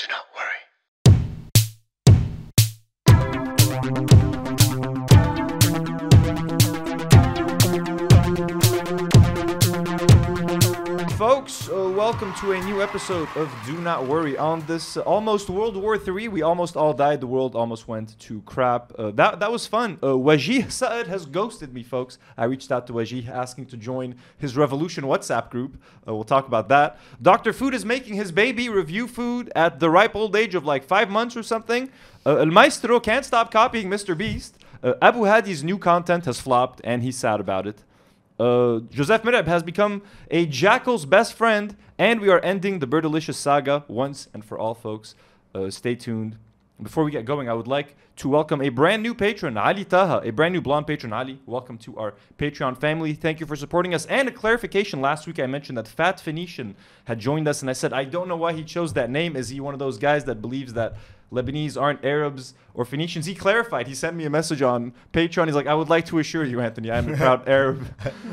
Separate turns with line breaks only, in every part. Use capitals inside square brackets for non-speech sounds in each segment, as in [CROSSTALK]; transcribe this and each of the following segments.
Do not worry.
Folks, uh, welcome to a new episode of Do Not Worry. On this uh, almost World War III, we almost all died. The world almost went to crap. Uh, that that was fun. Uh, Wajih Sakr has ghosted me, folks. I reached out to Wajih asking to join his Revolution WhatsApp group. Uh, we'll talk about that. Dr. Food is making his baby review food at the ripe old age of like five months or something. Uh, El Maestro can't stop copying Mr. Beast. Uh, Abou Hadi's new content has flopped, and he's sad about it. Uh, Joseph Merheb has become a jackal's best friend, and we are ending the Bertilicious saga once and for all, folks. Uh, stay tuned. Before we get going, I would like to welcome a brand new patron, Ali Taha, a brand new blonde patron. Ali, welcome to our Patreon family. Thank you for supporting us. And a clarification last week, I mentioned that Fat Phoenician had joined us, and I said, I don't know why he chose that name. Is he one of those guys that believes that Lebanese aren't Arabs or Phoenicians. He clarified. He sent me a message on Patreon. He's like, I would like to assure you, Anthony, I am a proud [LAUGHS] Arab.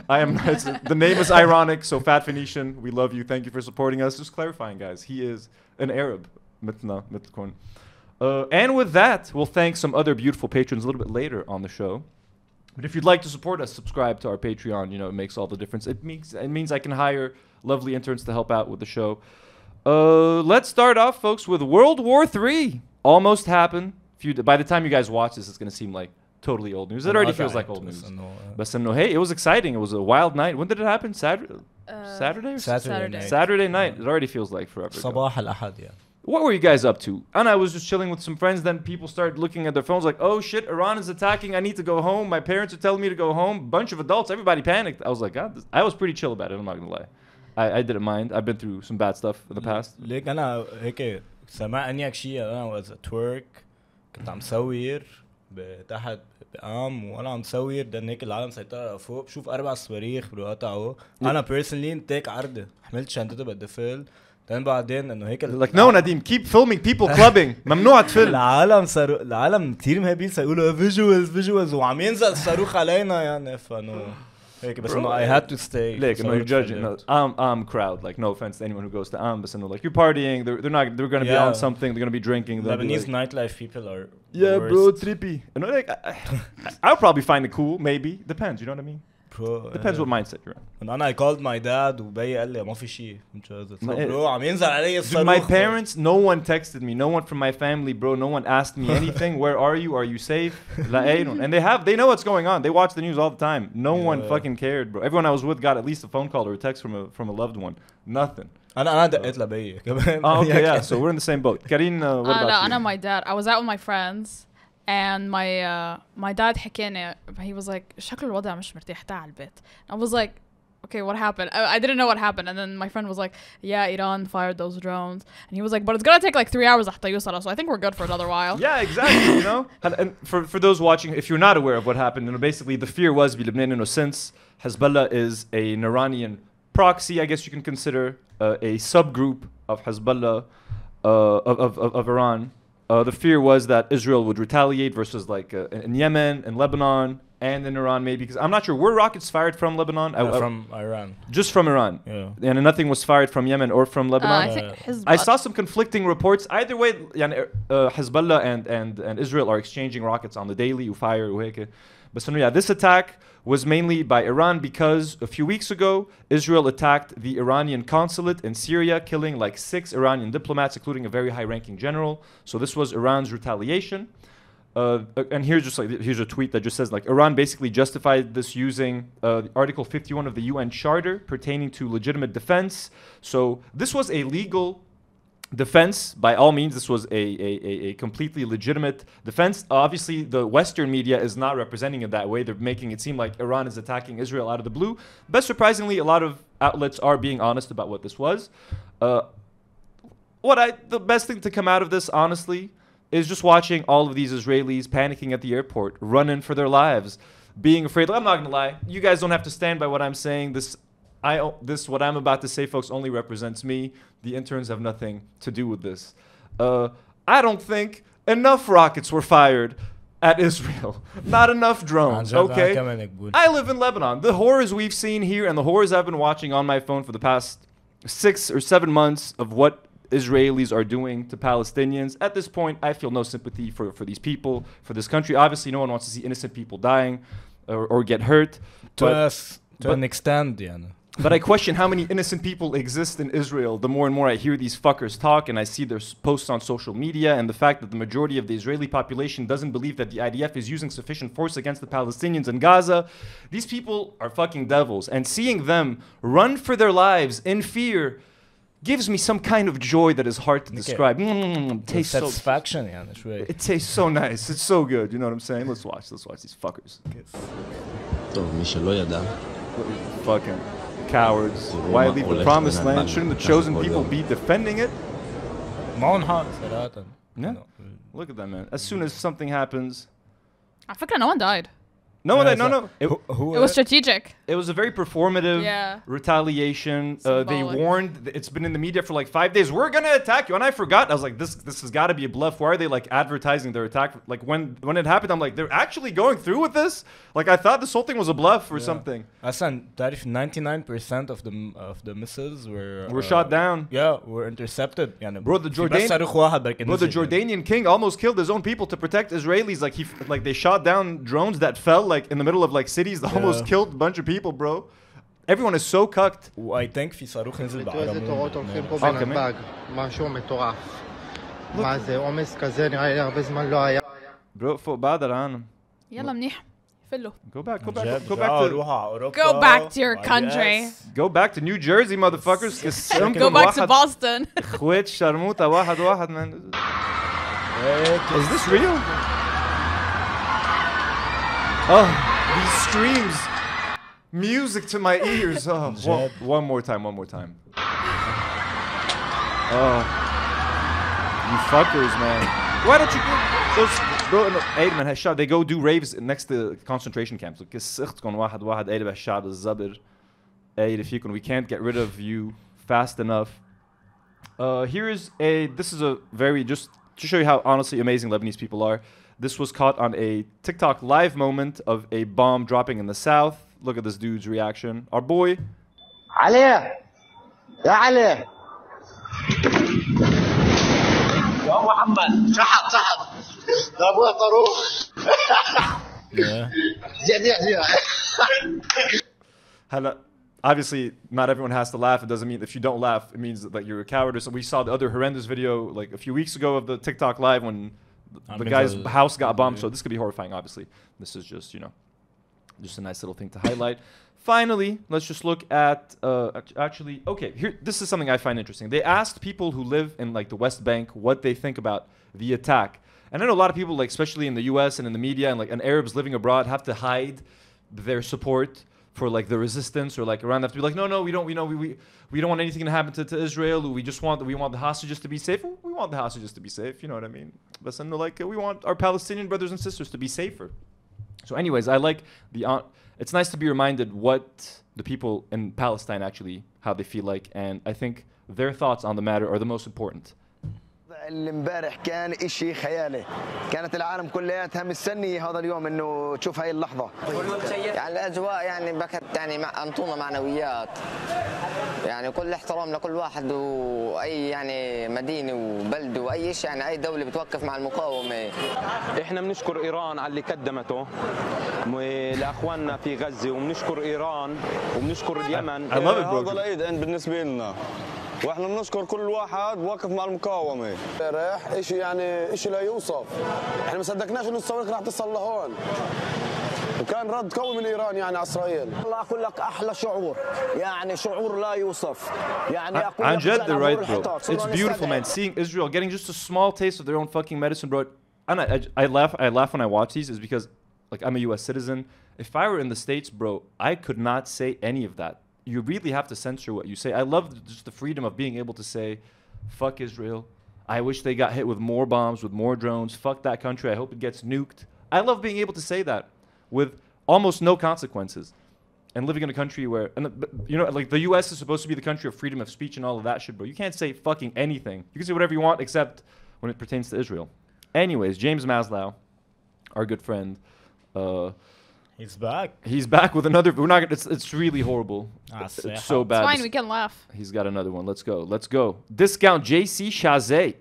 I am. the name is ironic. So fat Phoenician, we love you. Thank you for supporting us. Just clarifying, guys. He is an Arab. Mitna, mitkorn. Uh, and with that, we'll thank some other beautiful patrons a little bit later on the show. But if you'd like to support us, subscribe to our Patreon. You know, it makes all the difference. It means it means I can hire lovely interns to help out with the show. Uh, let's start off, folks, with World War III Almost happened. Few, by the time you guys watch this, it's gonna seem like totally old news. It already feels like old news. But no, hey, it was exciting. It was a wild night. When did it happen? Saturday.
Uh,
Saturday. Or
Saturday
Saturday.
night.
Saturday night. It already feels like forever. ago.
صباح الأحد يعني
What were you guys up to? And I was just chilling with some friends. Then people started looking at their phones, like, "Oh shit, Iran is attacking. I need to go home. My parents are telling me to go home." Bunch of adults, everybody panicked. I was like, God, this, I was pretty chill about it. I'm not gonna lie. I, I didn't mind. I've been through some bad stuff in the past.
ليك أنا هيك سمعني إياك شيء أنا واز ات ورك كنت عم صور تحت بقام وأنا عم صور دن هيك العالم سيطرة فوق بشوف أربع صواريخ بيقطعوا. أنا بيرسونلي انتيك عرض حملت شنطتي بدي فل بعدين إنه هيك
Like, no, Nadim, keep filming people clubbing. [LAUGHS] ممنوع تفل.
العالم صاروا العالم كثير مهابين يقولوا فيجوالز فيجوالز وعم ينزل الصاروخ علينا يعني فإنه بس انه I had to stay
Like, no, you're judging. No, I'm, I'm crowd. Like, no offense to anyone who goes to Am, but no, like, you're partying. They're, they're not. They're gonna be
Yeah.
on something. They're gonna be drinking. they'll be
Lebanese
like,
nightlife people are
yeah,
the
bro,
worst.
trippy. You know, like, I, [LAUGHS] I'll probably find it cool. Maybe depends. You know what I mean?
bro,
depends what mindset you're in.
And I called my dad وبي قال لي ما في شيء bro عم
My parents, no one texted me, no one from my family, bro, no one asked me [LAUGHS] anything. Where are you? Are you safe? and they have, they know what's going on. They watch the news all the time. No one fucking cared, bro. Everyone I was with got at least a phone call or a text from a from a loved one. Nothing.
انا انا دقيت لبيا كمان.
Oh, okay, [LAUGHS] yeah. So we're in the same boat. Karine, uh, what
uh,
about
no,
you?
انا my dad. I was out with my friends and my uh, my dad حكينا he was like شكل الوضع مش مرتاح تعال البيت. I was like okay what happened I, I didn't know what happened and then my friend was like yeah Iran fired those drones and he was like but it's gonna take like three hours حتى يوصلوا so I think we're good for another while
Yeah, exactly. You know, [LAUGHS] and, and for for those watching, if you're not aware of what happened, you know, basically the fear was Lebanon, you know, since Hezbollah is a, an Iranian proxy, I guess you can consider uh, a subgroup of Hezbollah uh, of, of, of, of Iran. Uh, the fear was that Israel would retaliate versus like uh, in Yemen and Lebanon and in Iran maybe because I'm not sure were rockets fired from Lebanon I, I-
from Iran
just from Iran
yeah
and nothing was fired from Yemen or from
uh,
Lebanon.
I think his
I saw some conflicting reports. Either way, يعني, uh, Hezbollah and, and, and Israel are exchanging rockets on the daily, وفire وهيك. But so, yeah, this attack was mainly by Iran because a few weeks ago, Israel attacked the Iranian consulate in Syria, killing like six Iranian diplomats, including a very high-ranking general. So this was Iran's retaliation. Uh, and here's just like here's a tweet that just says like Iran basically justified this using uh, Article 51 of the UN Charter pertaining to legitimate defense. So this was a legal defense by all means. This was a, a, a, completely legitimate defense. Obviously, the Western media is not representing it that way. They're making it seem like Iran is attacking Israel out of the blue. But surprisingly, a lot of outlets are being honest about what this was. Uh, what I the best thing to come out of this, honestly, is just watching all of these Israelis panicking at the airport, running for their lives, being afraid. I'm not gonna lie, you guys don't have to stand by what I'm saying. This, I this what I'm about to say, folks, only represents me. The interns have nothing to do with this. Uh, I don't think enough rockets were fired at Israel. [LAUGHS] Not enough drones, okay? I live in Lebanon. The horrors we've seen here and the horrors I've been watching on my phone for the past six or seven months of what Israelis are doing to Palestinians. At this point, I feel no sympathy for, for these people, for this country. Obviously, no one wants to see innocent people dying or, or get hurt.
To,
but,
us, to
but,
an extent, Diana. Yeah.
But I question how many innocent people exist in Israel the more and more I hear these fuckers talk and I see their posts on social media and the fact that the majority of the Israeli population doesn't believe that the IDF is using sufficient force against the Palestinians in Gaza. These people are fucking devils. And seeing them run for their lives in fear gives me some kind of joy that is hard to
okay.
describe. Mm, tastes satisfaction, so,
yeah, that's right.
It tastes so nice. It's so good. You know what I'm saying? Let's watch. Let's watch these fuckers. Fucking cowards. Why leave the promised land? Shouldn't the chosen people be defending it? Yeah. Look at that, man. As soon as something happens.
I forgot no one died.
No, no, no, no. It,
who, who
it was strategic.
It was a very performative
yeah.
retaliation. Uh, they warned. It's been in the media for like five days. We're gonna attack you, and I forgot. I was like, this, this has got to be a bluff. Why are they like advertising their attack? Like when, when it happened, I'm like, they're actually going through with this. Like I thought this whole thing was a bluff or
yeah.
something.
that if 99% of the of the missiles were
were
uh,
shot down.
Yeah, were intercepted. Yeah.
bro, the Jordan, bro, the Jordanian king almost killed his own people to protect Israelis. Like he, like they shot down drones that fell like in the middle of like cities that [LAUGHS] almost
Yeah.
killed a bunch of people, bro. Everyone is so cucked.
و I think في صاروخ نزل
תראו איזה תורות הולכים פה
אה, באמת?
בנתב"ג, משהו מטורף. מה זה, עומס כזה נראה לי הרבה זמן לא היה.
Bro, فوق بعد عنهم.
يلا منيح فلو
Go back, go back,
جد
go
رجعوا
back to
روحوا على أوروبا
Go back to your
وعلى
country.
US.
go back to New Jersey, motherfuckers. قسمكم [LAUGHS]
Go back to
واحد-
Boston.
اخوات شرموطة واحد واحد man.
هيك
Is this real? Oh, these streams. Music to my ears. Oh, one,
Jed.
one more time, one more time. Oh, you fuckers, man. Why don't you go those bro no, hey man هالشعب they go do raves next to concentration camps كسختكم واحد واحد قايل بهالشعب الزبر قايل فيكم we can't get rid of you fast enough uh, here is a this is a very just to show you how honestly amazing Lebanese people are. This was caught on a TikTok live moment of a bomb dropping in the south. Look at this dude's reaction. Our boy,
علي يا علي يا محمد شحط شحط ده ابويا صاروخ
Yeah.
زيع زيع زيع
Hala, obviously not everyone has to laugh. It doesn't mean if you don't laugh, it means that you're a coward. Or so we saw the other horrendous video like a few weeks ago of the TikTok live when the, the guy's
Zal-
house got bombed. So this could be horrifying. Obviously, this is just you know, just a nice little thing to highlight. Finally, let's just look at uh, actually. Okay, here this is something I find interesting. They asked people who live in like the West Bank what they think about the attack. And I know a lot of people, like especially in the U.S. and in the media, and like and Arabs living abroad, have to hide their support for like the resistance or like around. They have to be like, no, no, we don't, we know, we, we, we don't want anything to happen to, to Israel. We just want we want the hostages to be safe. We want the hostages to be safe. You know what I mean? But then like we want our Palestinian brothers and sisters to be safer. So, anyways, I like the. Uh, it's nice to be reminded what the people in Palestine actually how they feel like, and I think their thoughts on the matter are the most important.
اللي امبارح كان إشي خيالي. كانت العالم كلياتها مستني هذا اليوم إنه تشوف هاي اللحظة.
يعني الاجواء يعني بكت يعني مع انطونا معنويات. يعني كل احترام لكل واحد وأي يعني مدينة وبلده وأي شيء يعني أي دولة بتوقف مع المقاومة.
إحنا بنشكر إيران على اللي قدمته. لأخواننا في غزة وبنشكر إيران وبنشكر اليمن.
I love it, bro.
هذا العيد بالنسبة لنا. واحنا بنشكر كل واحد وقف مع المقاومه امبارح اشي يعني اشي لا يوصف احنا ما صدقناش انه الصواريخ راح تصل لهون وكان رد قوي من ايران يعني على اسرائيل
الله اقول لك احلى شعور يعني شعور لا يوصف يعني اقول
I'm
لك
Jed,
فعلاً
they're right,
عبور
bro.
الحيطان. صرنا
It's beautiful, man.
نستدعي.
Seeing Israel getting just a small taste of their own fucking medicine, bro. And I, I, I laugh, I laugh when I watch these, is because, like, I'm a U.S. citizen. If I were in the states, bro, I could not say any of that. You really have to censor what you say. I love just the freedom of being able to say, "Fuck Israel." I wish they got hit with more bombs, with more drones. Fuck that country. I hope it gets nuked. I love being able to say that with almost no consequences and living in a country where and but, you know like the US is supposed to be the country of freedom of speech and all of that shit, bro. You can't say fucking anything. You can say whatever you want except when it pertains to Israel. Anyways, James Maslow, our good friend, uh,
He's back.
He's back with another. We're not. It's it's really horrible.
Ah,
it's, so bad.
It's
fine.
We can laugh.
He's got another one. Let's go. Let's go. Discount JC Chasez.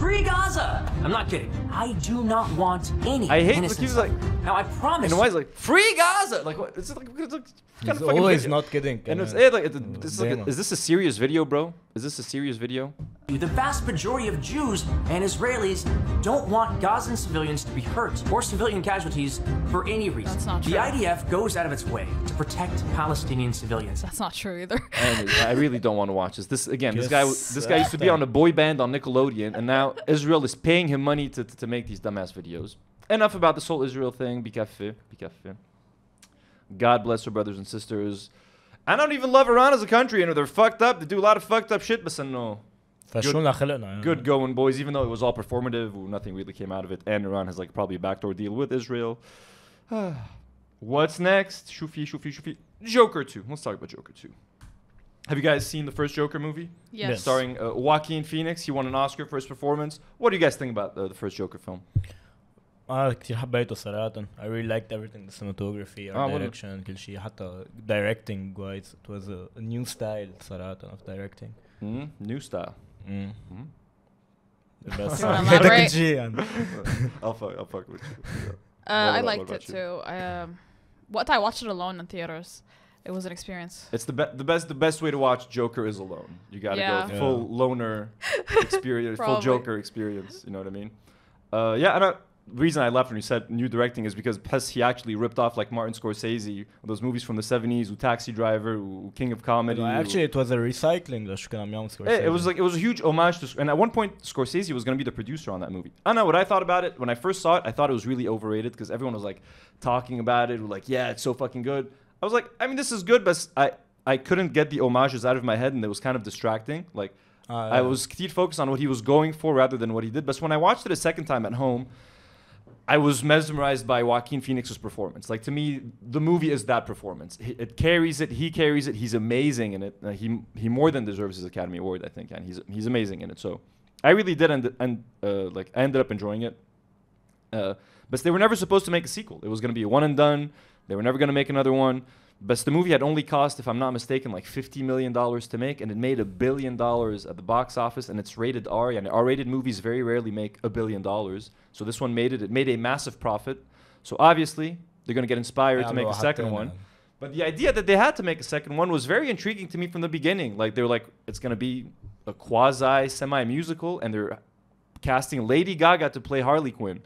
Free God. Gaza. I'm not kidding. I do not want any.
I hate
what
he's like.
Now I promise.
And why is like free Gaza? Like what? It's like it's like kind he's of
always
video.
not kidding.
And it's, eh, like, it's is, like a, is this a serious video, bro? Is this a serious video?
The vast majority of Jews and Israelis don't want Gazan civilians to be hurt or civilian casualties for any reason.
That's not true.
The IDF goes out of its way to protect Palestinian civilians.
That's not true either.
I really don't want to watch this. This again, Guess
this
guy, this guy used to be on a boy band on Nickelodeon, and now Israel is paying him money to, to, to make these dumbass videos. Enough about the sole Israel thing. Be kafir. God bless her brothers and sisters. I don't even love Iran as a country. You know, they're fucked up. They do a lot of fucked up shit, but no.
Good,
good going, boys. Even though it was all performative, nothing really came out of it. And Iran has like probably a backdoor deal with Israel. [SIGHS] What's next? Shufi, Shufi, Shufi. Joker 2. Let's talk about Joker 2. Have you guys seen the first Joker movie?
Yes. Yes.
Starring uh, Joaquin Phoenix. He won an Oscar for his performance. What do you guys think about uh, the first Joker film?
اه كثير حبيته صراحة I really liked everything the cinematography
آه،
art
والله.
direction كل شيء حتى directing wise it was a, a new style صراحة of directing
Mm, new style.
Mm.
Mm.
بس
You [LAUGHS] wanna
هذا كل
elaborate?
شيء يعني
I'll fuck, I'll fuck with you. Yeah.
Uh,
What
I
about- what
liked
about
it
you?
too. I, um, what I watched it alone in theaters. it was an experience.
It's the best. The best. The best way to watch Joker is alone. You gotta
yeah.
go full loner [LAUGHS] experience, full Joker experience. You know what I mean? Uh, yeah, and I, the reason I laughed when you said new directing is because Pes he actually ripped off like Martin Scorsese, those movies from the 70s, who Taxi Driver, who King of Comedy.
No, actually, it was a recycling of Scorsese.
It, it was like it was a huge homage to, and at one point Scorsese was going to be the producer on that movie. I know what I thought about it when I first saw it. I thought it was really overrated because everyone was like talking about it, like yeah, it's so fucking good. I was like, I mean, this is good, but I I couldn't get the homages out of my head, and it was kind of distracting. Like
uh,
I was keen focused on what he was going for rather than what he did. But when I watched it a second time at home, I was mesmerized by Joaquin Phoenix's performance. Like to me, the movie is that performance. It carries it. He carries it. He's amazing in it. Uh, he he more than deserves his Academy Award, I think, and he's he's amazing in it. So I really did end and uh, like I ended up enjoying it. Uh, but they were never supposed to make a sequel. It was going to be a one and done. They were never going to make another one. But the movie had only cost, if I'm not mistaken, like $50 million to make, and it made a billion dollars at the box office, and it's rated R, and R-rated movies very rarely make a billion dollars. So this one made it. It made a massive profit. So obviously, they're going to get inspired to make a second one. But the idea that they had to make a second one was very intriguing to me from the beginning. Like, they're like, it's going to be a quasi-semi-musical, and they're casting Lady Gaga to play Harley Quinn.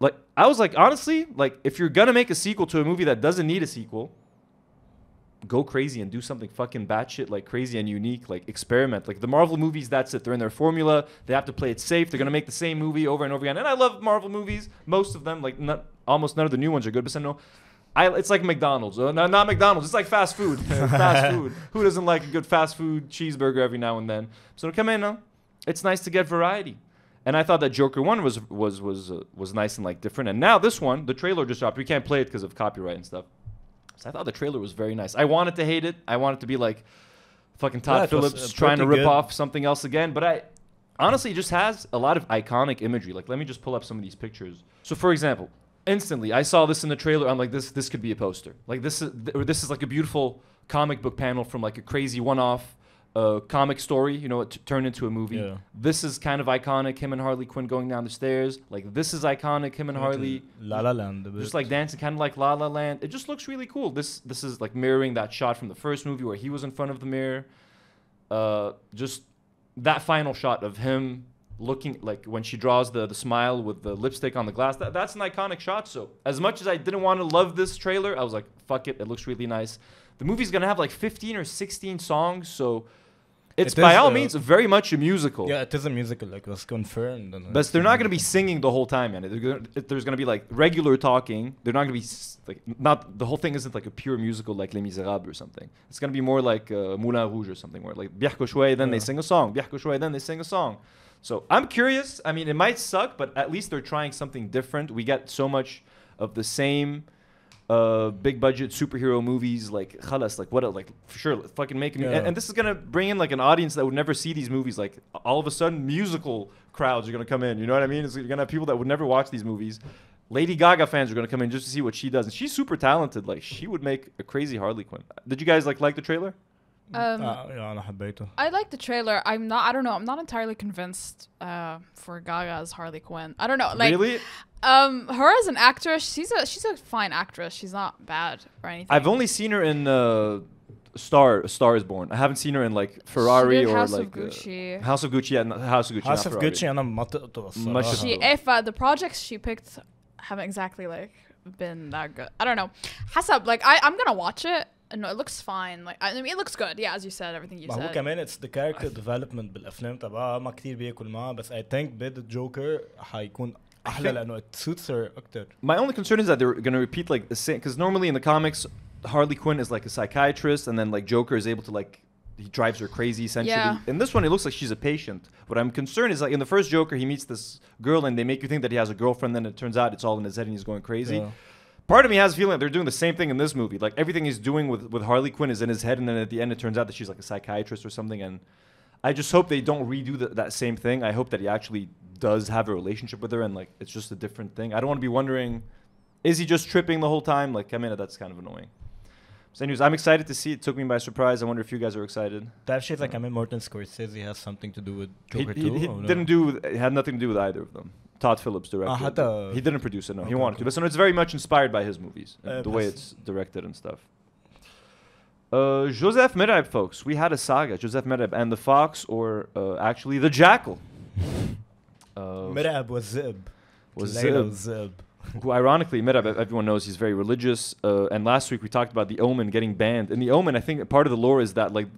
Like I was like, honestly, like if you're gonna make a sequel to a movie that doesn't need a sequel, go crazy and do something fucking batshit like crazy and unique, like experiment. Like the Marvel movies, that's it. They're in their formula. They have to play it safe. They're gonna make the same movie over and over again. And I love Marvel movies. Most of them, like not, almost none of the new ones are good. But some no, I it's like McDonald's. Uh, no, not McDonald's. It's like fast food. [LAUGHS] fast food. Who doesn't like a good fast food cheeseburger every now and then? So come in, now. It's nice to get variety. And I thought that Joker one was was was uh, was nice and like different. And now this one, the trailer just dropped. We can't play it because of copyright and stuff. So I thought the trailer was very nice. I wanted to hate it. I wanted to be like fucking Todd
Yeah, it was,
Phillips
uh,
trying to rip
good.
off something else again. But I honestly it just has a lot of iconic imagery. Like let me just pull up some of these pictures. So for example, instantly I saw this in the trailer. I'm like this this could be a poster. Like this is th- or this is like a beautiful comic book panel from like a crazy one-off uh, comic story, you know, it t- turned into a movie.
Yeah.
This is kind of iconic. Him and Harley Quinn going down the stairs. Like this is iconic. Him and Harley
La La Land a
just like dancing, kind of like La La Land. It just looks really cool. This this is like mirroring that shot from the first movie where he was in front of the mirror. Uh, just that final shot of him looking like when she draws the the smile with the lipstick on the glass. That, that's an iconic shot. So as much as I didn't want to love this trailer, I was like, fuck it. It looks really nice. The movie's gonna have like 15 or 16 songs, so it's
it
by all
a,
means very much a musical.
Yeah, it is a musical. Like it was confirmed. Uh,
but they're not going to be mm. singing the whole time, man. Gonna, there's going to be like regular talking. They're not going to be like not the whole thing isn't like a pure musical like Les Miserables or something. It's going to be more like uh, Moulin Rouge or something where like Biarco then
yeah.
they sing a song. Biarco then they sing a song. So I'm curious. I mean, it might suck, but at least they're trying something different. We get so much of the same uh, big budget superhero movies like khalas like what like for sure fucking make
yeah.
and, and, this is gonna bring in like an audience that would never see these movies like all of a sudden musical crowds are gonna come in you know what i mean? It's you're gonna have people that would never watch these movies. Lady gaga fans are gonna come in just to see what she does and she's super talented like she would make a crazy harley quinn. Did you guys like like the trailer?
Um,
آه يا انا حبيته
I like the trailer. I'm not. I don't know. I'm not entirely convinced uh, for Gaga as Harley Quinn. I don't know. Like,
really?
um, her as an actress, she's a she's a fine actress. She's not bad or anything.
I've only seen her in uh, Star Star is Born. I haven't seen her in like Ferrari
did
or
House of
like uh,
Gucci.
House of Gucci. Yeah, not- House of Gucci.
House
not
of
Ferrari.
Gucci انا ما طقته
ما
الصراحه
she if uh, the projects she picked haven't exactly like been that good. I don't know. Hasab, like I I'm gonna watch it. No, it looks fine. Like I mean, it looks good. Yeah, as you said, everything you
ما هو
said.
كمان اتس ذا كاركتر ديفلوبمنت بالافلام تبعها ما كتير بياكل معها بس اي ثينك بيد الجوكر حيكون احلى
think-
لانه ات سوتس هير اكتر
My only concern is that they're going to repeat like the same because normally in the comics, Harley Quinn is like a psychiatrist, and then like Joker is able to like he drives her crazy essentially.
Yeah.
In this one, it looks like she's a patient. What I'm concerned is like in the first Joker, he meets this girl, and they make you think that he has a girlfriend. Then it turns out it's all in his head, and he's going crazy.
Yeah.
Part of me has a feeling they're doing the same thing in this movie. Like everything he's doing with, with Harley Quinn is in his head, and then at the end it turns out that she's like a psychiatrist or something. And I just hope they don't redo the, that same thing. I hope that he actually does have a relationship with her, and like it's just a different thing. I don't want to be wondering, is he just tripping the whole time? Like I mean, that's kind of annoying. So, anyways, I'm excited to see. It took me by surprise. I wonder if you guys are excited.
That shit, like, I mean, Martin Scorsese has something to do with Joker
he,
he,
he
too. He
didn't no? do. It had nothing to do with either of them. Todd Phillips directed. Uh, he didn't produce it. No,
okay, he
wanted
okay.
to. But so it's very much inspired by his movies,
uh,
the way it's directed and stuff. Uh, Joseph Merheb, folks, we had a saga. Joseph Merheb and the fox, or uh, actually the jackal. uh,
Merheb
was
Zib.
Was Zib.
Zib.
Who, ironically, Merheb, everyone knows he's very religious. Uh, and last week we talked about the Omen getting banned. And the Omen, I think part of the lore is that like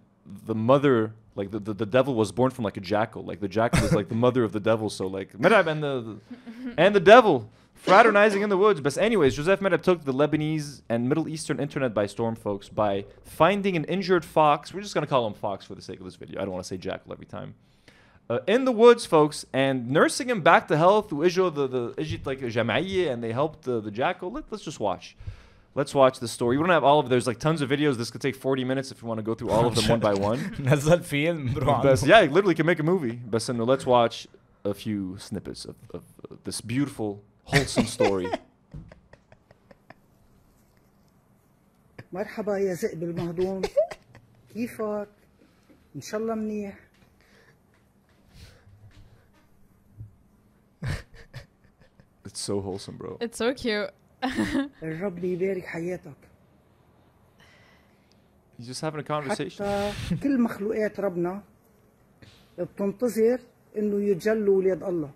the mother like the, the, the, devil was born from like a jackal. Like the jackal is like the mother of the devil so like [LAUGHS] and the, the and the devil fraternizing in the woods. But anyways Joseph Merheb took the Lebanese and Middle Eastern internet by storm folks by finding an injured fox. We're just gonna call him fox for the sake of this video. I don't want to say jackal every time. Uh, in the woods folks and nursing him back to health. Through israel the the Ijit like Jamaiyyah and they helped the the jackal? Let, let's just watch. Let's watch the story. We don't have all of. There's like tons of videos. This could take 40 minutes if you want to go through all of them one by one. [LAUGHS]
نزل فيلم بروح
Best, [LAUGHS]
عنه.
yeah, literally can make a movie. But no, let's watch a few snippets of, of uh, this beautiful, wholesome story.
مرحبا يا ذئب المهضوم كيفك؟ إن شاء الله منيح
it's so wholesome, bro.
It's so cute. [LAUGHS]
الرب يبارك حياتك
He's just having a conversation.
حتى كل مخلوقات ربنا بتنتظر انه يتجلوا ولاد الله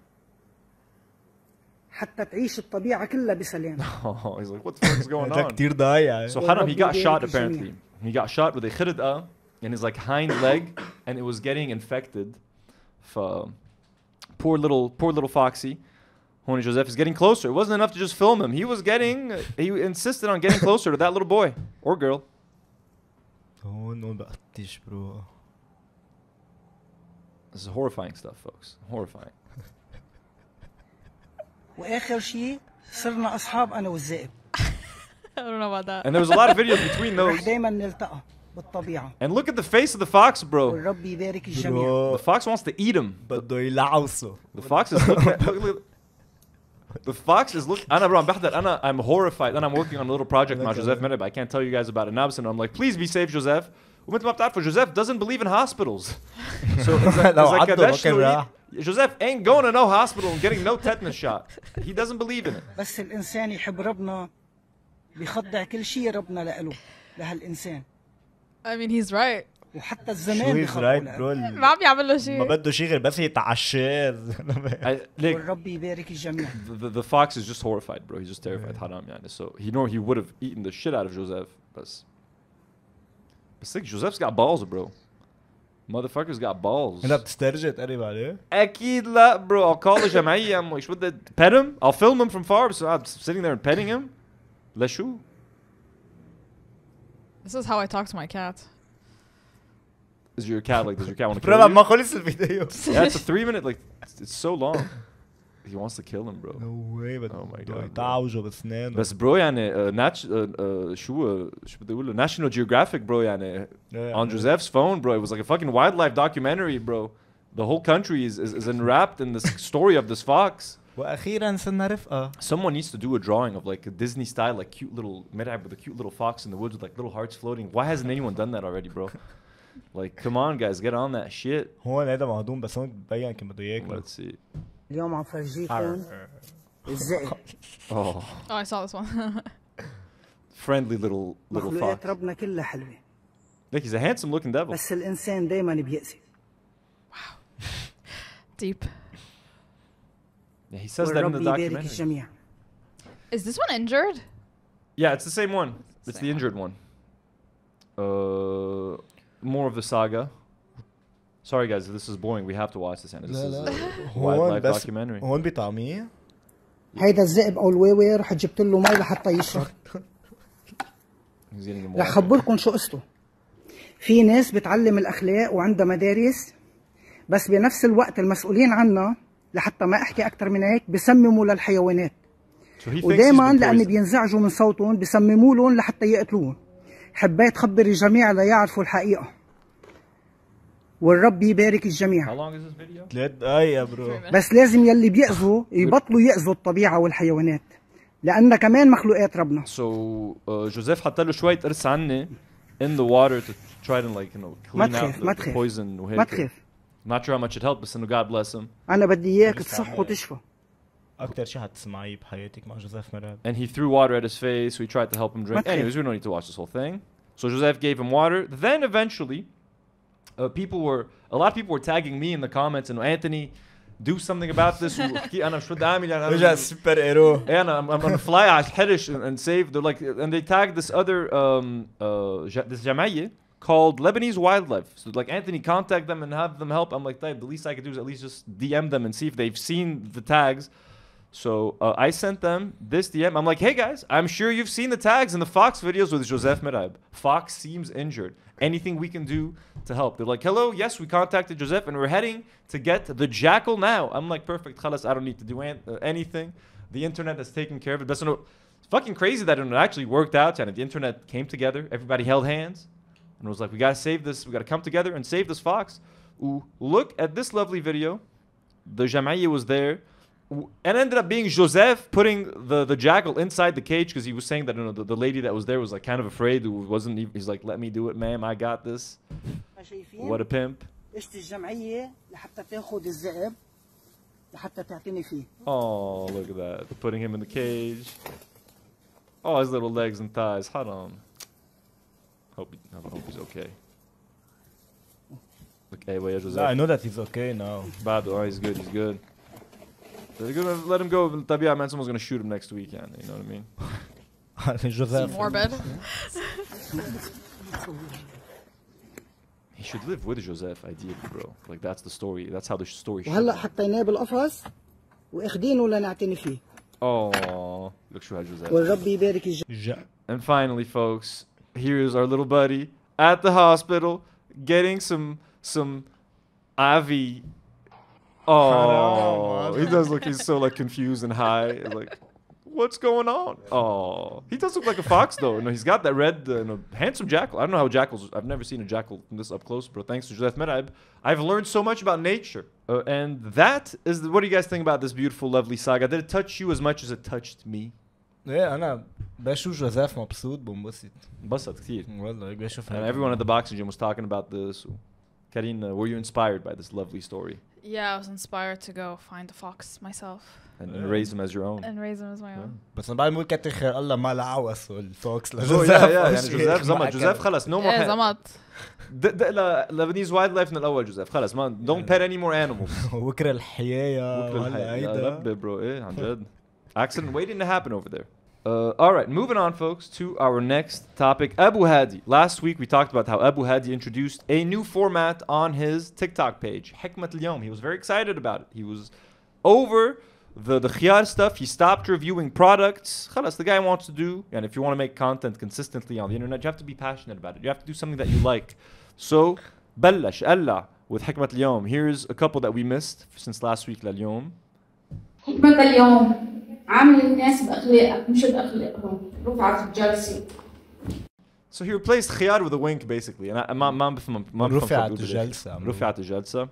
حتى تعيش الطبيعة كلها بسلام [LAUGHS]
Oh, he's like, what the fuck is going [LAUGHS]
ده
on?
كتير ضايع
So Haram, he got
والرب
shot
يبارك
apparently. He got shot with a khirda in his like hind leg, and it was getting infected. For poor little, poor little Foxy. Honi Joseph is getting closer. It wasn't enough to just film him. He was getting, he insisted on getting closer to that little boy or girl.
هون هون بقطش برو
This is horrifying stuff, folks. Horrifying. [LAUGHS]
واخر شيء صرنا اصحاب انا والذئب [LAUGHS]
I don't know about that.
And there was a lot of videos [LAUGHS] between
رح
those.
دايما نلتقى بالطبيعة
And look at the face of the fox, bro.
والرب يبارك الجميع
The fox wants to eat him.
بده يلعوصه
The fox is looking at, look, look, the fox is looking. Ana bro, I'm I'm horrified. And I'm working on a little project now, Joseph Merheb. I can't tell you guys about Anabs. And I'm like, please be safe, Joseph. ومثل ما بتعرفوا Joseph doesn't believe in hospitals. [LAUGHS] So
إذا
كدشنا Joseph ain't going to no hospital and getting no tetanus shot. He doesn't believe in it.
I mean he's right.
وحتى الزمان بيخضعوا
رايت
لإله
برو
ما عم يعمل له
ما
شيء.
بده شيء غير بس
like,
والرب يبارك الجميع
the, the, fox is just horrified, bro. He's just terrified. Haram, yani. So he know he would have eaten the shit out of Joseph. But, but think Joseph's got balls, bro. Motherfucker's got balls.
انت بتسترجع تقرب عليه
أكيد لا bro. I'll call the جمعية أمو. إيش بدي pet him? I'll film him from far. So I'm sitting there and petting him. لشو?
This is how I talk to my cat.
Is your cat like? Does your cat want to
برو
kill
ما
you?
خلص الفيديو
Yeah, it's a [LAUGHS] three minute. Like it's, it's so long. He wants to kill him, bro.
نو واي
Oh my
بده
God, bro.
يتعوجه بسنانه
بس برو يعني uh, ناتش uh, uh, شو uh, شو بدي اقول له National Geographic bro يعني
Yeah,
on
yeah.
Joseph's phone bro it was like a fucking wildlife documentary bro the whole country is, is, is enwrapped in this [LAUGHS] story of this fox
واخيرا صرنا رفقه
Someone needs to do a drawing of like a Disney style, like cute little Mirab with a cute little fox in the woods with like little hearts floating. Why hasn't anyone done that already, bro? [LAUGHS] like, come on, guys, get on that shit.
هون هذا مهضوم بس هون ببين كان بده ياكل
Let's see.
اليوم عم فرجيكم الذئب
Oh,
Oh, I saw this one. [LAUGHS]
friendly little little fox.
مخلوقات ربنا كلها حلوه
Look, he's a handsome looking devil.
بس الانسان دائما بيأذي [LAUGHS]
Deep.
Yeah, he says that in
والرب
the
يبارك
documentary.
الجميع
Is this one injured?
Yeah, it's the same one. It's the injured one. Uh, More of the saga. Sorry, guys, this is boring. We have to watch this, and this
لا
is a [LAUGHS] wildlife documentary.
هون بطعميه
هيدا الذئب أو الواوي رح جبت له مي لحتى يشرب رح. خبركم شو قصته في ناس بتعلم الأخلاق وعندها مدارس بس بنفس الوقت المسؤولين عنا لحتى ما أحكي أكثر من هيك بسمموا للحيوانات
So he thinks he's
ودائما
لأن.
بينزعجوا من صوتهم بسمموا لهم لحتى يقتلوهم حبيت خبر الجميع ليعرفوا الحقيقة. والرب يبارك
How
الجميع
long is this video?
ثلاث دقايق برو.
بس لازم يلي بيأذوا يبطلوا يأذوا الطبيعة والحيوانات. لأننا كمان مخلوقات ربنا.
So uh, Joseph حط له شوية قرص عني in the water to try to like you know
ما
clean out
تخاف
the,
ما
the
تخاف.
poison
ما
وهيك.
تخاف.
Not sure how much it helped بس إنه God bless him.
أنا بدي إياك تصح وتشفى
اكثر شيء حتسمعيه بحياتك مع جوزيف مراب
And he threw water at his face, so he tried to help him drink.
Okay.
Anyways, we don't need to watch this whole thing. So Joseph gave him water. Then eventually, uh, people were a lot of people were tagging me in the comments and Anthony, do something about this. أنا مش بدي أعمل يعني
رجع
أنا
سوبر هيرو
Yeah, and I'm, I'm gonna fly على الحرش and, and save. They're like, and they tagged this other um uh ja- this جمعية called Lebanese Wildlife. So like Anthony, contact them and have them help. I'm like, "Type, the least I could do is at least just DM them and see if they've seen the tags. So uh, I sent them this DM. I'm like, hey guys, I'm sure you've seen the tags in the Fox videos with Joseph Merheb. Fox seems injured. Anything we can do to help? They're like, hello, yes, we contacted Joseph and we're heading to get the jackal now. I'm like, perfect, khalas, I don't need to do an- uh, anything. The internet has taken care of it. But so, it's fucking crazy that it actually worked out. And the internet came together. Everybody held hands and was like, we gotta save this. We gotta come together and save this fox. Ooh, look at this lovely video. The Jamaiya was there and ended up being Joseph putting the, the jackal inside the cage because he was saying that you know, the, the lady that was there was like kind of afraid. Wasn't he's like, let me do it, ma'am. I got this. what a pimp. Oh, look at that. They're putting him in the cage. Oh, his little legs and thighs. Hold on. Hope, I hope he's okay. Okay, well, Joseph.
I know that he's okay now.
Bad oh, he's good, he's good. They're gonna let him go. Tabia, man, someone's gonna shoot him next week. Yeah, you know what I mean. [LAUGHS]
جوزيف
Morbid.
He should live with Joseph, ideally, bro. Like that's the story. That's how the story should.
وهلا
be.
حطيناه بالقفص واخدينه لنعتني فيه
Oh, look, شو Joseph.
والرب يبارك الجميع
And finally, folks, here's our little buddy at the hospital getting some some Avi. Oh, he does look. He's so like confused and high. Like, what's going on? Oh, he does look like a fox though. No, he's got that red uh, and a handsome jackal. I don't know how jackals. I've never seen a jackal this up close, bro. Thanks to Joseph Merheb, I've learned so much about nature. Uh, and that is the, what do you guys think about this beautiful, lovely saga? Did it touch you as much as it touched me?
ايه انا بشوف جوزيف مبسوط بنبسط
انبسط كتير
والله
And everyone at the boxing gym was talking about this Karin, uh, were you inspired by this lovely story
Yeah, I was inspired to go find a fox myself
and, and raise him as your own?
and raise him as my own.
بس انا بعد ما كتر خير الله ما لعوس الفوكس
Oh,
لجوزيف
yeah, yeah.
أول
يعني
شيء.
جوزيف
ما
زمط
أكل.
جوزيف خلص no more
ايه
pet.
زمط
د- د- لا Lebanese wildlife من الأول جوزيف خلص ما don't pet any more animals.
وكر الحياة
بكرة
وهلا
الحياة. يا
هيدا
رب bro إيه عن جد. Accident waiting to happen over there. uh, all right, moving on, folks, to our next topic. Abou Hadi. Last week we talked about how Abou Hadi introduced a new format on his TikTok page, Hikmat al He was very excited about it. He was over the, the khiyar stuff. He stopped reviewing products. Khalas, the guy wants to do, and if you want to make content consistently on the internet, you have to be passionate about it. You have to do something that you like. So, بلش Allah with Hikmat al Here's a couple that we missed since last week, Lal
Hikmat al عامل الناس بأخلاقك مش بأخلاقهم رفعت الجلسة
So he replaced khiyar with a wink basically. And I, ما ما بفهم ما بفهم
رفعت. الجلسة.
رفعت الجلسة.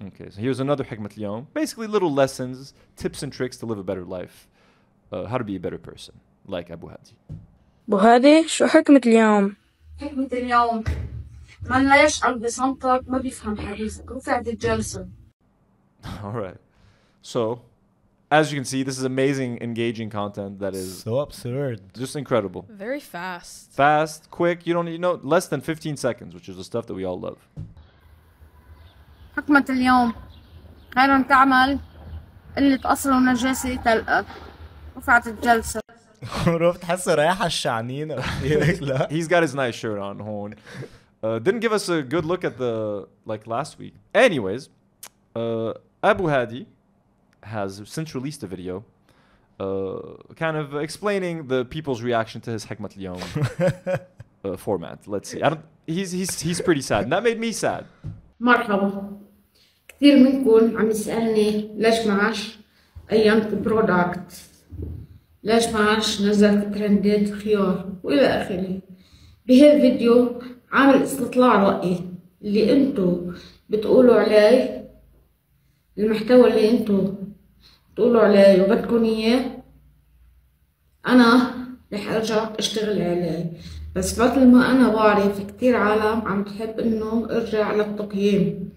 Okay, so here's another Hikmat Liyom. Basically, little lessons, tips and tricks to live a better life. Uh, how to be a better person, like Abu Hadi.
وهذه شو حكمة اليوم؟
حكمة اليوم من لا يشعر بصمتك ما بيفهم حديثك رفعت الجلسة
All right. So, as you can see, this is amazing, engaging content that is
so absurd,
just incredible.
Very fast.
Fast, quick. You don't you know less than 15 seconds, which is the stuff that we all love.
حكمة اليوم تعمل الجلسة [LAUGHS] [LAUGHS]
He's got his nice shirt on هون uh, didn't give us a good look at the like last week anyways uh, Abou Hadi has since released a video, uh, kind of explaining the people's reaction to his Hikmat Liyom [LAUGHS] uh, format. Let's see. I don't, he's he's he's pretty sad. And that made me sad.
مرحبا كثير منكم عم يسألني ليش ما عادش قيمت برودكت ليش ما عادش نزلت ترندات خيار وإلى آخره بهالفيديو عامل استطلاع رأي اللي انتو بتقولوا عليه المحتوى اللي انتو بتقولوا عليه وبدكم إياه؟ أنا رح أرجع أشتغل عليه. بس مثل ما أنا بعرف كتير عالم عم تحب إنه أرجع للتقييم.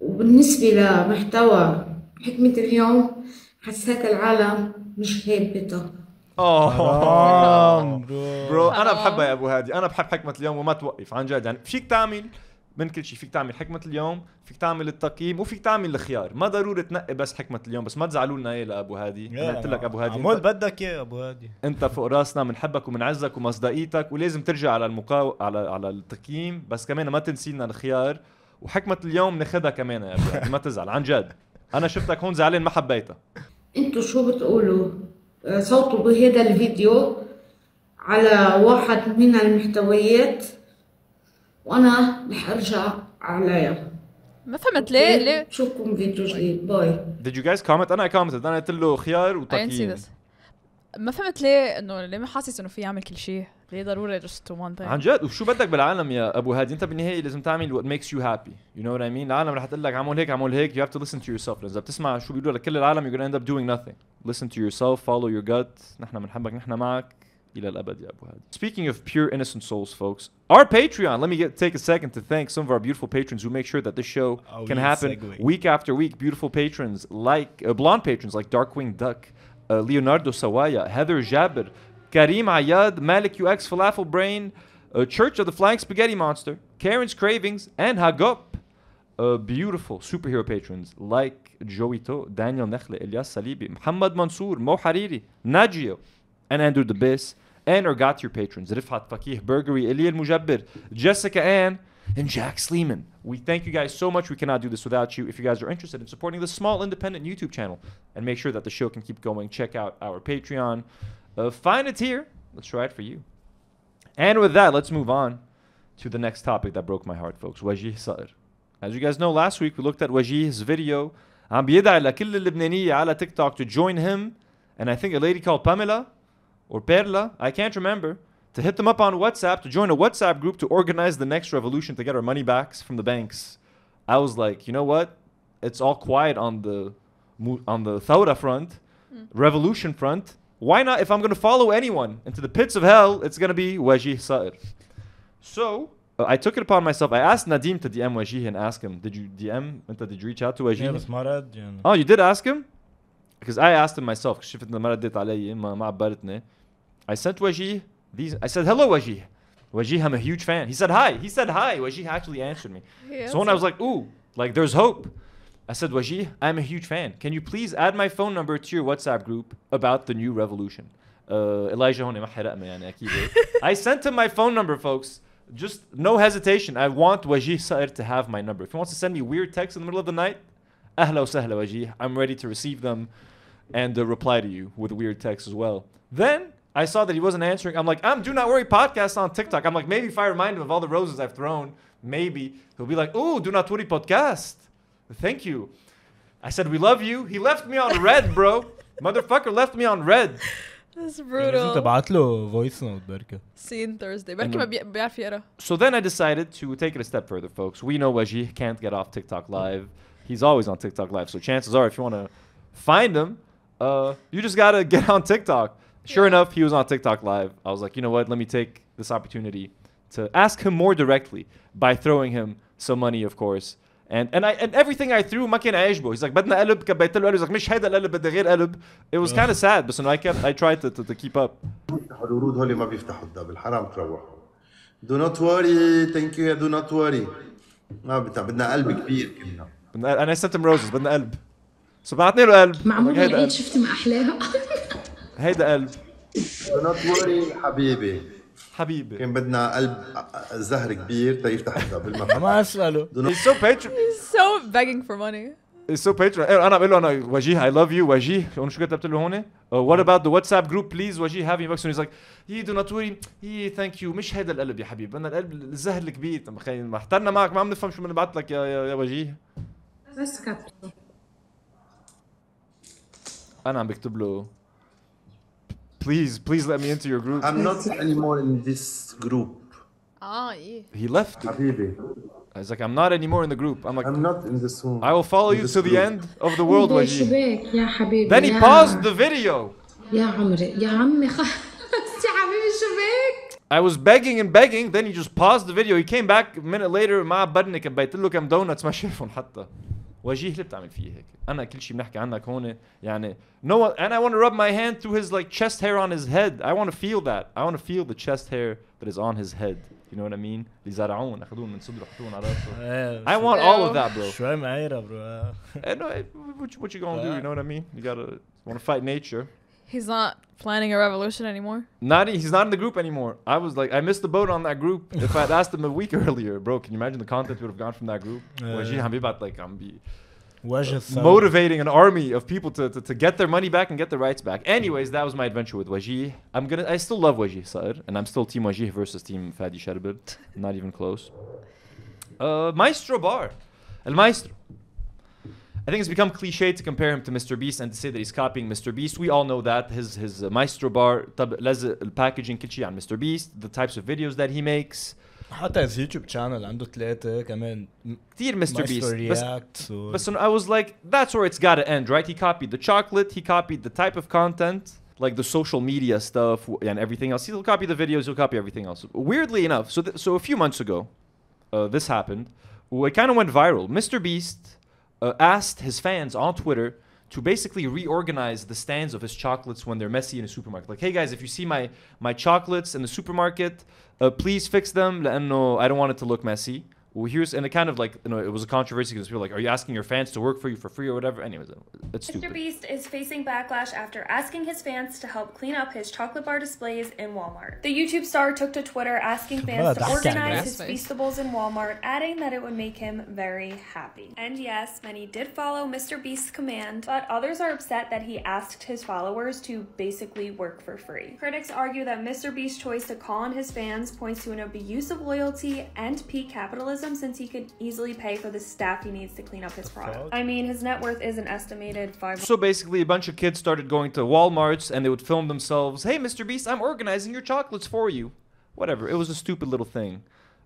وبالنسبة لمحتوى حكمة اليوم حسيت العالم مش هيبتها
Oh,
حرام. برو [LAUGHS]
برو أنا بحبها يا أبو هادي. أنا بحب حكمة اليوم وما توقف عن جد. يعني فيك تعمل من كل شيء فيك تعمل حكمة اليوم فيك تعمل التقييم وفيك تعمل الخيار. ما ضروري تنقي بس حكمة اليوم بس ما تزعلوا لنا إيه لأبو هادي. أنا قلت لك أبو هادي
عمول
انت,
بدك إيه أبو هادي.
أنت فوق راسنا بنحبك وبنعزك ومصداقيتك ولازم ترجع على المقاو على على التقييم بس كمان ما تنسي لنا الخيار. وحكمة اليوم ناخذها كمان يا أبو هادي ما تزعل عن جد. أنا شفتك هون زعلان ما حبيتها.
انتو شو بتقولوا؟ صوتوا بهذا الفيديو على واحد من المحتويات وأنا رح أرجع عليها.
ما فهمت ليه ليه؟
بشوفكم فيديو جديد. باي.
Did you guys comment? أنا commented. أنا قلت له خيار
I didn't see
وتقييم.
this. ما فهمت ليه انه ليه ما حاسس إنه في يعمل كل شيء؟ ليه ضروري just one thing
عن جد. وشو بدك بالعالم يا أبو هادي؟ أنت بالنهاية لازم تعمل what makes you happy. You know what I mean العالم رح تقول لك اعمل هيك اعمل هيك. You have to listen to yourself. إذا بتسمع شو بيقولوا لكل العالم you're gonna end up doing nothing. Listen to yourself follow your gut. نحن بنحبك نحن معك. الى الابد يا ابو هادي speaking of pure innocent souls folks our patreon let me get take a second to thank some of our beautiful patrons who make sure that this show
Oh,
can
yeah,
happen
segue.
week after week beautiful patrons like uh, blonde patrons like darkwing duck uh, leonardo sawaya heather jabir karim ayad malik ux falafel brain uh, church of the flying spaghetti monster karen's cravings and hagop uh, beautiful superhero patrons like Joey To, Daniel Nekhle, Ilyas Salibi, Muhammad Mansour, Mo Hariri, Najio, and Andrew the Biss, and or got your patrons Rifat Fakih Burgery, Eliel Mujabir, Jessica Ann, and Jack Sleeman. We thank you guys so much. We cannot do this without you. If you guys are interested in supporting this small independent YouTube channel and make sure that the show can keep going, check out our Patreon. Uh, find it here. Let's try it for you. And with that, let's move on to the next topic that broke my heart, folks. Wajih Sakr. As you guys know, last week we looked at Wajih's video. عم بيدعي لكل اللبنانية على TikTok to join him and I think a lady called Pamela or Perla, I can't remember, to hit them up on WhatsApp, to join a WhatsApp group to organize the next revolution to get our money backs from the banks. I was like, you know what? It's all quiet on the on the Thawra front, mm. revolution front. Why not? If I'm going to follow anyone into the pits of hell, it's going to be Wajih Sakr. So uh, I took it upon myself. I asked Nadim to DM Wajih and ask him, did you DM? Did you reach out to Wajih?
Yeah, it was Marad.
Oh, you did ask him? because I asked him myself I sent Wajih these I said hello Wajih. Wajih I'm a huge fan. He said hi. He said hi. Wajih actually answered me. So when I was like ooh like there's hope. I said Wajih I'm a huge fan. Can you please add my phone number to your WhatsApp group about the new revolution? Uh, Elijah [LAUGHS] I sent him my phone number folks. Just no hesitation. I want Wajih Sakr to have my number. If he wants to send me weird texts in the middle of the night "Hello, وسهلا Wajih," I'm ready to receive them and uh, reply to you with weird texts as well. Then I saw that he wasn't answering. I'm like, I'm Do Not Worry podcast on TikTok. I'm like, maybe if I remind him of all the roses I've thrown, maybe he'll be like, ooh, Do Not Worry podcast. Thank you. I said, we love you. He left me on red, bro. [LAUGHS] Motherfucker left me on red.
It's
لازم
brutal.
تبعت له فويس نوت بركة
Seen Thursday. بركي ما بي- بيعرف يقرا.
So then I decided to take it a step further, folks. We know Wajih can't get off TikTok Live. He's always on TikTok Live. So chances are, if you want to find him, uh, you just got to get [LAUGHS] on TikTok. Sure enough, he was on TikTok Live. I was like, you know what? Let me take this opportunity to ask him more directly by throwing him some money, of course. And and I and everything I threw ما كان عاجبه. He's like بدنا قلب كبيت له قلب. He's like مش هيدا القلب بدي غير قلب. It was kind of sad, but so I kept I tried to, to, to keep up.
بيفتحوا الورود هولي ما بيفتحوا الدبل حرام تروحوا دو نوت وري ثانك يو يا دو نوت وري ما بدنا بدنا قلب كبير كنا
بدنا- and I sent him roses بدنا قلب. So بعتني له قلب.
معمول
هيدا.
شفتي ما أحلاها [LAUGHS]
هيدا قلب.
دو نوت وري حبيبي
حبيبي
كان بدنا قلب زهر كبير تيفتح الدبل ما
ما أسأله
He's so patron.
He's so begging for money.
He's so patron. إيه، أنا بقول له أنا وجيه I love you وجيه هون شو كتبت له هون؟ What about the WhatsApp group please وجيه have me back soon he's like he do not worry he thank you مش هيدا القلب يا حبيبي بدنا القلب الزهر الكبير طب احترنا معك ما عم نفهم شو بنبعت لك يا يا, يا وجيه
بس كابتن
I'm Anambik to Blue. Please, please let me into your group.
I'm not anymore in this group.
Ah, yeah.
He left.
Ah,
Habibi. I was like, I'm not anymore in the group. I'm like,
I'm not in this room.
I will follow you to
group.
the end of the world,
Wajih.
then he paused the video.
يا عمري يا عمي خلص يا حبيبي
I was begging and begging then he just paused the video he came back a minute later My مع بدنك بيت له كم دونتس ما from Hatta. وجيه ليه بتعمل فيه هيك؟ أنا كل شيء بنحكي عنك هون يعني no one and I want to rub my hand through his like chest hair on his head. I want to feel that. I want to feel the chest hair that is on his head. You know what I mean? اللي زرعون أخذوهم من صدره حطوهم على راسه. I [LAUGHS] want all of that, bro.
شوي معيرة برو
I know, eh, what, you- what you gonna do? You know what I mean? You gotta want to fight nature.
He's not planning a revolution anymore.
Not he's not in the group anymore. I was like, I missed the boat on that group. if I'd asked him a week [LAUGHS] earlier, bro, can you imagine the content would have gone from that group?
Uh,
motivating an army of people to, to, to, get their money back and get their rights back. Anyways, that was my adventure with Wajih. I'm gonna I still love Wajih Sakr, and I'm still Team Wajih versus Team Fadi Sherbet. [LAUGHS] not even close. Uh, Maestro Bar. El Maestro. I think it's become cliche to compare him to Mr. Beast and to say that he's copying Mr. Beast. We all know that his his uh, Maestro Bar طب لازق الباكجينج كل شيء عن Mr. Beast, the types of videos that he makes.
حتى his يوتيوب channel عنده ثلاثة كمان
كتير Mr.
Maestro
Beast.
reacts و-
But so I was like, that's where it's got to end, right? He copied the chocolate, he copied the type of content, like the social media stuff w- and everything else. He'll copy the videos, he'll copy everything else. Weirdly enough, so th- so a few months ago, uh, this happened. Well, it kind of went viral. Mr. Beast uh, asked his fans on Twitter to basically reorganize the stands of his chocolates when they're messy in a supermarket. Like, hey guys, if you see my my chocolates in the supermarket, uh, please fix them. I don't know, I don't want it to look messy. Well, here's and it kind of like you know it was a controversy because people were like, are you asking your fans to work for you for free or whatever? Anyways, uh, it's
Mr. Beast is facing backlash after asking his fans to help clean up his chocolate bar displays in Walmart. The YouTube star took to Twitter asking fans to organize his
nice.
Feastables in Walmart, adding that it would make him very happy. And yes, many did follow Mr. Beast's command, but others are upset that he asked his followers to basically work for free. Critics argue that Mr. Beast's choice to call on his fans points to an abuse of loyalty and peak capitalism since he could easily pay for the staff he needs to clean up his product. I mean, his net worth is an estimated five.
So basically, a bunch of kids started going to Walmarts and they would film themselves. Hey, Mr. Beast, I'm organizing your chocolates for you. Whatever. It was a stupid little thing.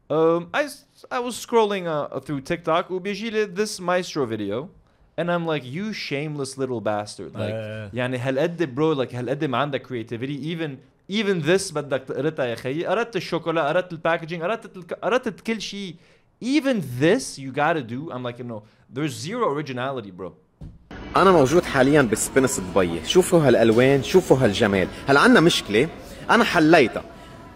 Um, I, s- I was scrolling uh, through TikTok. وبيجي لي this Maestro video. And I'm like, you shameless little bastard. Like,
آه.
يعني هالقد bro, like هالقد ما عندك creativity. Even even this بدك تقرتها يا خيي. قرت الشوكولا، قرت الباكجينج، قرت الك- قرت كل شيء. Even this you gotta do. I'm like, you know, there's zero originality, bro.
أنا موجود حاليا بسبنس دبي. شوفوا هالألوان شوفوا هالجمال. هلا عنا مشكلة؟ أنا حليتها.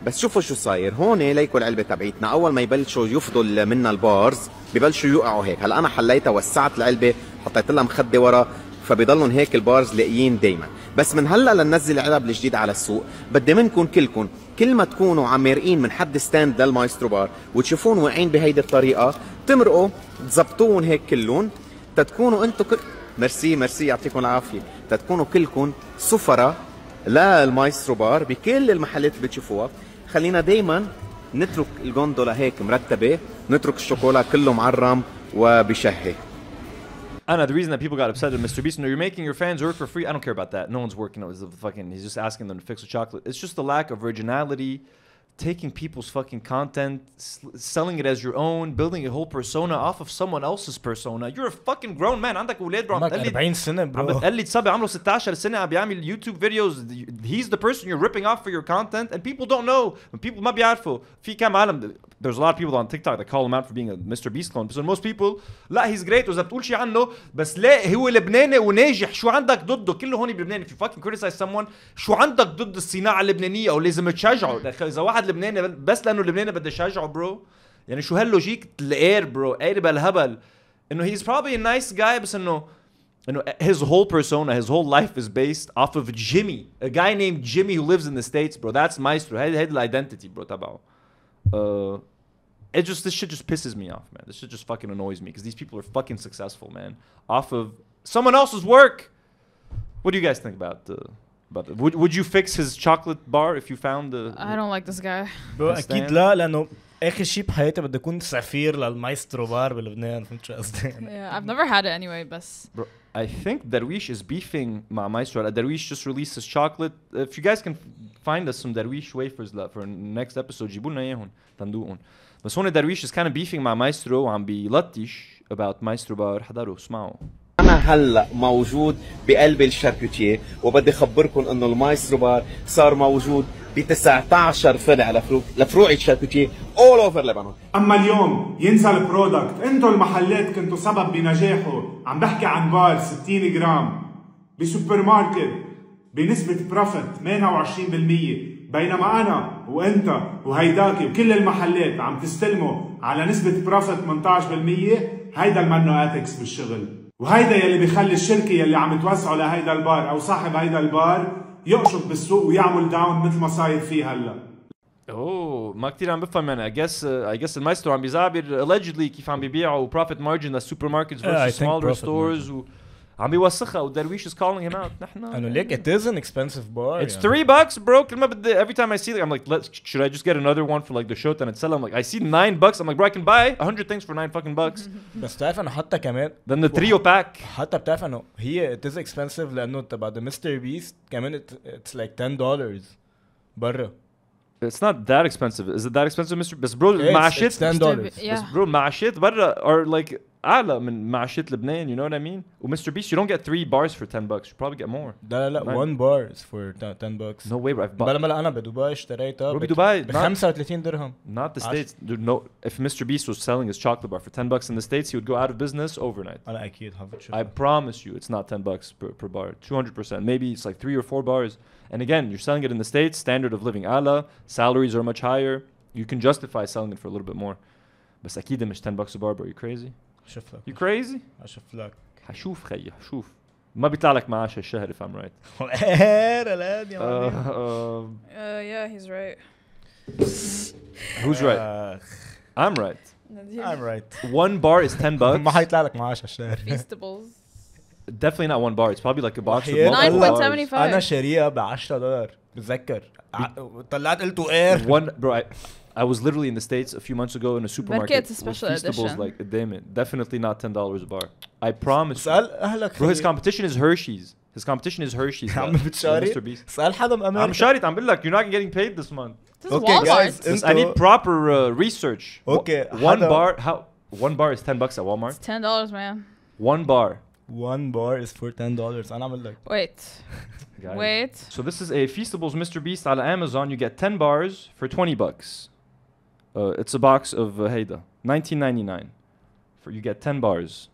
بس شوفوا شو صاير. هون ليكوا العلبة تبعيتنا. أول ما يبلشوا يفضوا ال- منا البارز ببلشوا يوقعوا هيك. هلا أنا حليتها وسعت العلبة حطيت لها مخدة ورا فبيضلهم هيك البارز لاقيين دايما. بس من هلأ لننزل العلب الجديد على السوق. بدي منكم كلكم كل ما تكونوا عم مرقين من حد ستاند للمايسترو بار وتشوفون واقعين بهيدي الطريقة تمرقوا تزبطوهم هيك كلهم تتكونوا أنتم كل ميرسي ميرسي يعطيكم العافية. تتكونوا كلكم سفرة للمايسترو بار بكل المحلات اللي بتشوفوها. خلينا دايما نترك الجوندولا هيك مرتبة نترك الشوكولا كله معرم وبشهي.
I know the reason that people got upset at Mr. Beast. No, you're making your fans work for free. I don't care about that. No one's working. It's the fucking. He's just asking them to fix the chocolate. It's just the lack of originality, taking people's fucking content, s- selling it as your own, building a whole persona off of someone else's persona. You're a fucking grown man. عندك اولاد bro. عم
عمرك
تقلد
40 سنة
عم
برو
بتقلد صبي عمره 16 سنة عم بيعمل يوتيوب فيديوز he's the person you're ripping off for your content and people don't know when people ما بيعرفوا في كام عالم there's a lot of people on TikTok that call him out for being a Mr. Beast clone but most people لا he's great واذا بتقول شيء عنه بس لا هو لبناني وناجح شو عندك ضده كله هون بلبنان if you fucking criticize someone شو عندك ضد الصناعة اللبنانية او لازم تشجعه دخ- اذا واحد لبناني بس لانه لبناني بدي اشجعه برو يعني شو هاللوجيك الاير برو قارب الهبل انه he's probably a nice guy بس انه you know, his whole persona, his whole life is based off of Jimmy, a guy named Jimmy who lives in the States, bro. That's Maestro. هيدي هيدي identity, bro, تبعه. Uh, it just, this shit just pisses me off, man. This shit just fucking annoys me because these people are fucking successful, man. Off of someone else's work. What do you guys think about uh, about that? Would, would you fix his chocolate bar if you found the.
I don't like this guy.
برو
the
اكيد
stand?
لا لانه اخر شيء بحياتي بدي اكون سفير للمايسترو بار بلبنان فهمت شو قصدي؟
Yeah, [LAUGHS] I've never had it anyway, but
Bro, I think Darwish is beefing مع Maestro. Darwish just released his chocolate. If you guys can find us some Darwish wafers لا, for next episode جيبوا لنا اياهم تندوقهم. بس هون kind of beefing مع Maestro وعم بيلطش about Maestro bar حضروا اسمعوا.
أنا هلا موجود بقلب الشاركوتيه وبدي اخبركم إنه المايسترو بار صار موجود ب 19 فرع لفروع لفروع الشاركوتيه اول اوفر لبنان
أما اليوم ينسى البرودكت انتو المحلات كنتوا سبب بنجاحه. عم بحكي عن بار 60 جرام. بسوبر ماركت بنسبة بروفيت 28% بينما أنا وأنت وهيداكي وكل المحلات عم تستلموا على نسبة بروفيت 18% هيدا المنو اتكس بالشغل. وهيدا يلي بيخلي الشركة يلي عم توسعه لهيدا البار أو صاحب هيدا البار يقشط بالسوق ويعمل داون مثل ما صاير فيه هلأ.
أوه ما كثير عم بفهم أنا. I guess uh, I guess المايسترو عم بيزعبر allegedly كيف عم بيبيعوا profit margin للسوبر ماركتس
Yeah, I
versus
think
smaller
profit
stores و عم بيوسخها ودرويش is calling him out نحن
انه ليك it is an expensive bar
It's
يعني.
three bucks, bro. كل ما بدي every time I see it, I'm like, let's should I just get another one for like the shot and it's sell? I'm like, I see nine bucks. I'm like, bro, I can buy a hundred things for nine fucking bucks.
بس بتعرف انه حتى كمان
Then the trio pack.
حتى بتعرف انه هي it is expensive لانه تبع the Mr. Beast كمان it, it's like 10 dollars برا
It's not that expensive. Is it that expensive, Mr. بس bro
It's-
مع
it's
shit.
$10 dollars.
بس bro مع shit برا are like أعلى من مع shit لبنان. You know what I mean? و Mr. Beast, you don't get three bars for ten bucks. You probably get more.
لا لا لا
Nine.
one bar is for 10 bucks
No way, bro. I've bought.
بلا بلا انا بدبي اشتريتها
Bro,
ب-
بدبي,
ب
not-
35 درهم
Not the
عش-
states. Dude, no. If Mr. Beast was selling his chocolate bar for ten bucks in the states, he would go out of business overnight.
انا اكيد حافظ شو
I promise you, it's not 10 bucks per, per bar. 200%. Maybe it's like three or four bars. And again, you're selling it in the States, standard of living Allah, salaries are much higher. You can justify selling it for a little bit more. بس أكيد مش 10 bucks a bar, bro. You crazy?
أشوف لك
يو كريزي
أشوف لك
حشوف خيي حشوف ما بيطلع لك معاش هالشهر اف ام رايت
غير الان يا
يا هيز
رايت هوز
رايت
ام رايت
ام رايت
1 بار از 10 باكس
ما حيطلع لك معاش هالشهر
فيستبلز
Definitely not one bar. It's probably like a box of
9.75.
أنا شاريها ب 10 دولار. بتذكر. طلعت قلت اير.
One, bro, I was literally in the States a few months ago in a supermarket.
it's a
with
special
Feastables,
edition.
like, damn it. Definitely not $10 a bar. I promise you.
سأل اهلك
Bro, his
خيي.
competition is Hershey's. His competition is Hershey's. [LAUGHS]
يا عم
bro. Mr.
بتشاري
Beast.
سأل حدا
I'm
بامريكا
شاريت عم بقول لك you're not getting paid this month.
This is
Okay,
Walmart.
guys,
This- I need
انتو
proper uh, research. Wha-
Okay,
One
حدا-
bar, how? One bar is 10 bucks at Walmart.
It's ten dollars, man.
One bar.
one bar is for 10 dollars انا عامل لك
Wait.
Guys.
Wait.
So this is a Feastables Mr. Beast على Amazon. You get 10 bars for 20 bucks. Uh, it's a box of uh, Haida. 19.99. For you get 10 bars.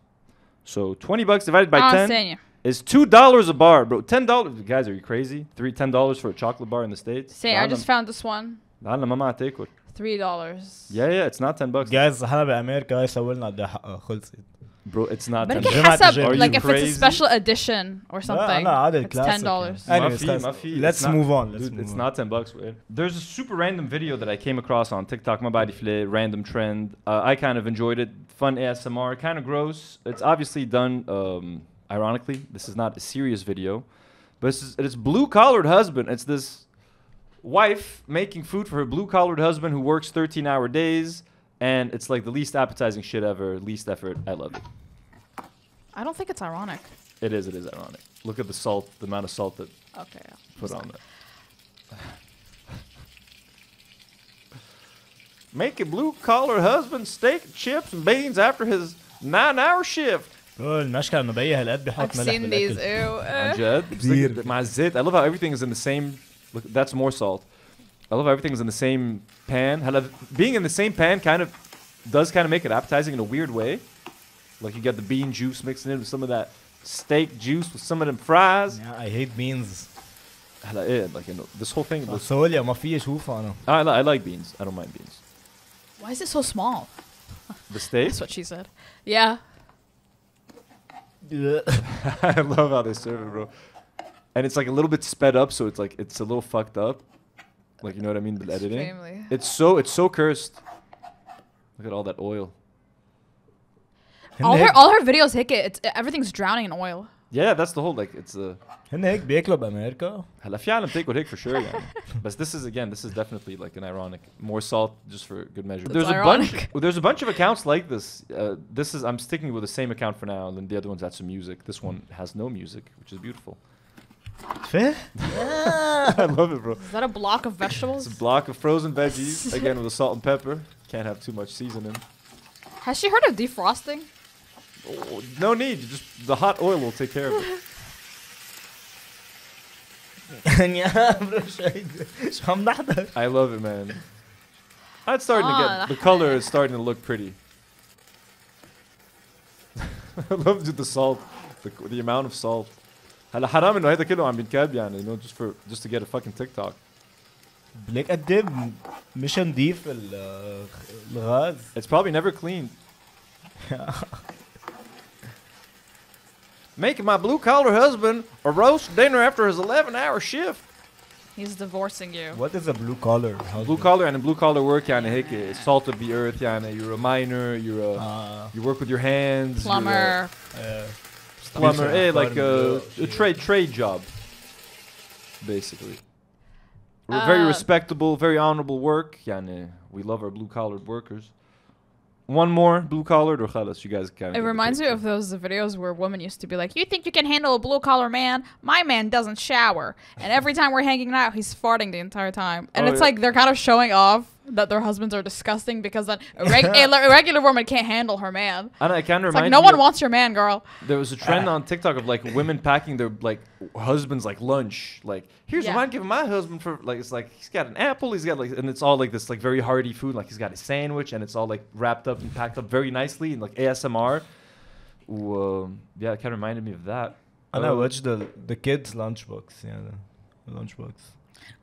So 20 bucks divided by
Ah,
10
Senya.
is $2 a bar, bro. $10. Guys, are you crazy? 3 $10 for a chocolate bar in the States?
Say, I just found this one.
لعنا ما معها تاكل.
Three dollars.
Yeah, yeah, it's not 10 bucks.
جايز هلا بامريكا هاي سووا لنا قد ايه حقها خلصت
Bro, it's not 10
بركي
bucks.
حسب
Are
like
you
if it's a
crazy?
special edition or
لا
something.
انا عادي
It's ten
كلاسيك
dollars.
يعني.
ما
Anyways,
في-
guys,
ما في-
let's
it's not-
move on let's
Dude,
move
it's
on
not 10 bucks. man. There's a super random video that I came across on TikTok. My body flay, random trend. Uh, I kind of enjoyed it. Fun ASMR, kind of gross. It's obviously done. Um, ironically, this is not a serious video, but it's, it's blue collared husband. It's this wife making food for her blue collared husband who works 13 hour days, and it's like the least appetizing shit ever. Least effort. I love it.
I don't think it's ironic.
It is. It is ironic. Look at the salt, the amount of salt that
Okay. yeah.
put on there. Make a blue collar husband steak, chips, and beans after his nine hour shift.
هو المشكلة انه بي هالقد بيحط
I've
ملح
seen these.
بالاكل
Ew.
عن
uh.
جد بس look at the- مع الزيت I love how everything is in the same look that's more salt I love how everything is in the same pan هلا being in the same pan kind of does kind of make it appetizing in a weird way like you got the bean juice mixing in with some of that steak juice with some of them fries
Yeah, I hate beans
هلا ايه like you know this whole thing was
سوريا ما في اشوفها انا
I, li- I like beans I don't mind beans
Why is it so small?
the steak
That's what she said. Yeah. [LAUGHS]
I love how they serve it bro and it's like a little bit sped up so it's like it's a little fucked up like you know what I mean with editing
Extremely.
it's so it's so cursed look at all that oil
All her all her videos hit it. It's, everything's drowning in oil.
Yeah, that's the whole like it's a
هن هيك بياكلوا بامريكا
هلا في عالم بتاكل هيك for sure يعني. [LAUGHS] But this is again, this is definitely like an ironic more salt just for good measure.
It's
there's a
ironic.
bunch well, there's a bunch of accounts like this. Uh, this is I'm sticking with the same account for now, and then the other one's had some music. This one has no music, which is beautiful.
Fair? Yeah. [LAUGHS]
I love it, bro.
Is that a block of vegetables?
it's a block of frozen veggies, again with the salt and pepper. Can't have too much seasoning.
Has she heard of defrosting?
Oh, no need. Just the hot oil will take care of it. [LAUGHS] I love it, man. That's starting
ah, to
get ah. the color is starting to look pretty. [LAUGHS] I love the salt, the, the amount of salt. هلا حرام انه هيدا كله عم بينكب يعني you know just for just to get a fucking TikTok.
ليك قد ايه م- مش نضيف ال- الغاز
It's probably never cleaned. [LAUGHS] Making my blue collar husband a roast dinner after his 11 hour shift.
He's divorcing you.
What is a blue collar
Blue collar and blue collar work يعني هيك salt of the earth يعني you're a miner you're a you work with your hands you're a-
Plumber.
plumber, eh, like uh,
a,
a, trade trade job, basically. Uh, very respectable, very honorable work. Yani, we love our blue collared workers. One more blue collared or chalas, you guys can.
It reminds me of those videos where women used to be like, "You think you can handle a blue collar man? My man doesn't shower, and every time we're hanging out, he's farting the entire time." And
oh,
it's
yeah.
like they're kind of showing off that their husbands are disgusting because then [LAUGHS] reg- a, regular woman can't handle her man.
And I can
remind like no
you
one wants your man, girl.
There was a trend ah. on TikTok of like women packing their like husbands like lunch. Like here's
Yeah.
what I'm giving my husband for. Like it's like he's got an apple. He's got like and it's all like this like very hearty food. Like he's got a sandwich and it's all like wrapped up and packed up very nicely and like ASMR. Ooh, yeah, it kind of reminded me of that.
I
oh.
watched the the kids' lunchbox. Yeah, the lunchbox.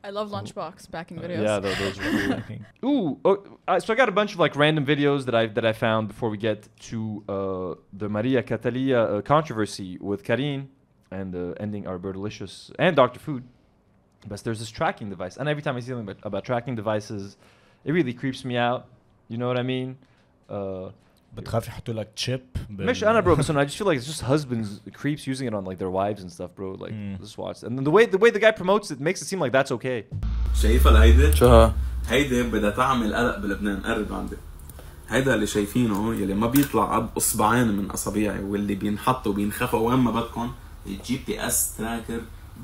I love lunchbox backing videos.
Yeah, tho- those are cool. [LAUGHS] Ooh, oh, uh, so I got a bunch of like random videos that I that I found before we get to uh, the Maria Cataleya uh, controversy with Karine and uh, ending our Bertilicious and Dr. Food. But there's this tracking device, and every time I see something about, about tracking devices, it really creeps me out. You know what I mean? Uh,
بتخاف يحطوا لك تشيب
مش أنا bro بس I just feel like it's just husbands creeps using it on like their wives and stuff bro like just watch. And then the way the way the guy promotes it makes it seem like that's okay.
شايفها لهيدي؟
شو ها؟
هيدي بدها تعمل قلق بلبنان. قرب عندي. هيدا اللي شايفينه يلي ما بيطلع قد أصبعين من اصابيعي واللي بينحط وبينخفى وين ما بدكم الجي بي اس تراكر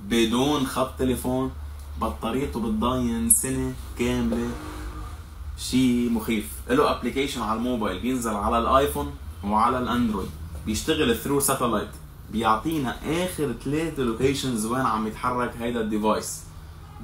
بدون خط تليفون بطاريته بتضاين سنة كاملة. شيء مخيف. له ابلكيشن على الموبايل بينزل على الآيفون وعلى الأندرويد. بيشتغل ثرو ساتلايت بيعطينا آخر ثلاثة لوكيشنز وين عم يتحرك هيدا الديفايس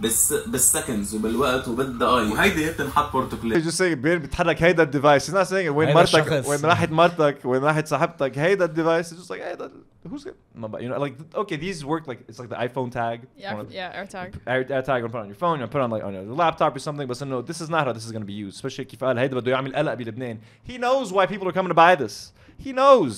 بالس... بالسكندز وبالوقت وبالدقايق. وهيدي هي بتنحط
just saying بين بتحرك هيدا الديفايس it وين مرتك. وين راحت مرتك وين راحت صاحبتك. هيدا الديفايس like هيدا who's it ما بقى- you know like okay these work like it's like the iPhone tag
Yeah,
One of-
yeah, AirTag.
air, air tag you put it on your phone you put it on like on your laptop or something but no this is not how this is going to be used especially كيف قال هيدا بده يعمل قلق بلبنان he knows why people are coming to buy this he knows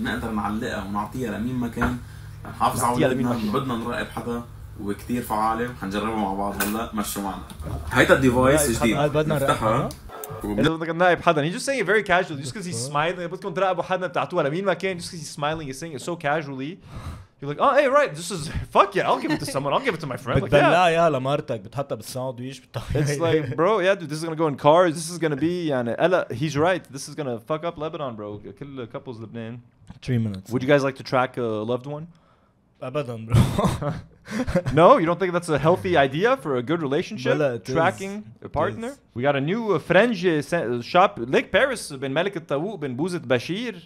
نقدر نعلقها ونعطيها لمين ما كان نحافظ على
نعطيها لمين ما
اولادنا
كان.
بدنا نراقب حدا وكتير فعالة حنجربها مع بعض هلا مشوا معنا هيدا الديفايس جديد
قال بدنا
نفتحها
إذا بدك نائب حدا he's just saying it very casually just because he's smiling بدكم تراقبوا حدا بتعطوها لمين ما كان just because he's smiling he's saying it so casually You're like, oh, hey, right, this is [LAUGHS] fuck yeah, I'll give it to someone. I'll give it to my friend. Like, yeah.
بتبلعها اياها لمرتك بتحطها بالساندويش بتطلع
It's like, [LAUGHS] bro, yeah, dude, this is gonna go in cars. This is gonna be, يعني, Ella, he's right. This is gonna fuck up Lebanon, bro. Kill couples Lebanon.
Three minutes.
Would you guys like to track a loved one? [LAUGHS] No, you don't think that's a healthy idea for a good relationship?
Tracking is.
a partner? We got a new uh, French uh, uh, shop. Lake Paris bin Malik Tawouk bin Bouzid Bashir.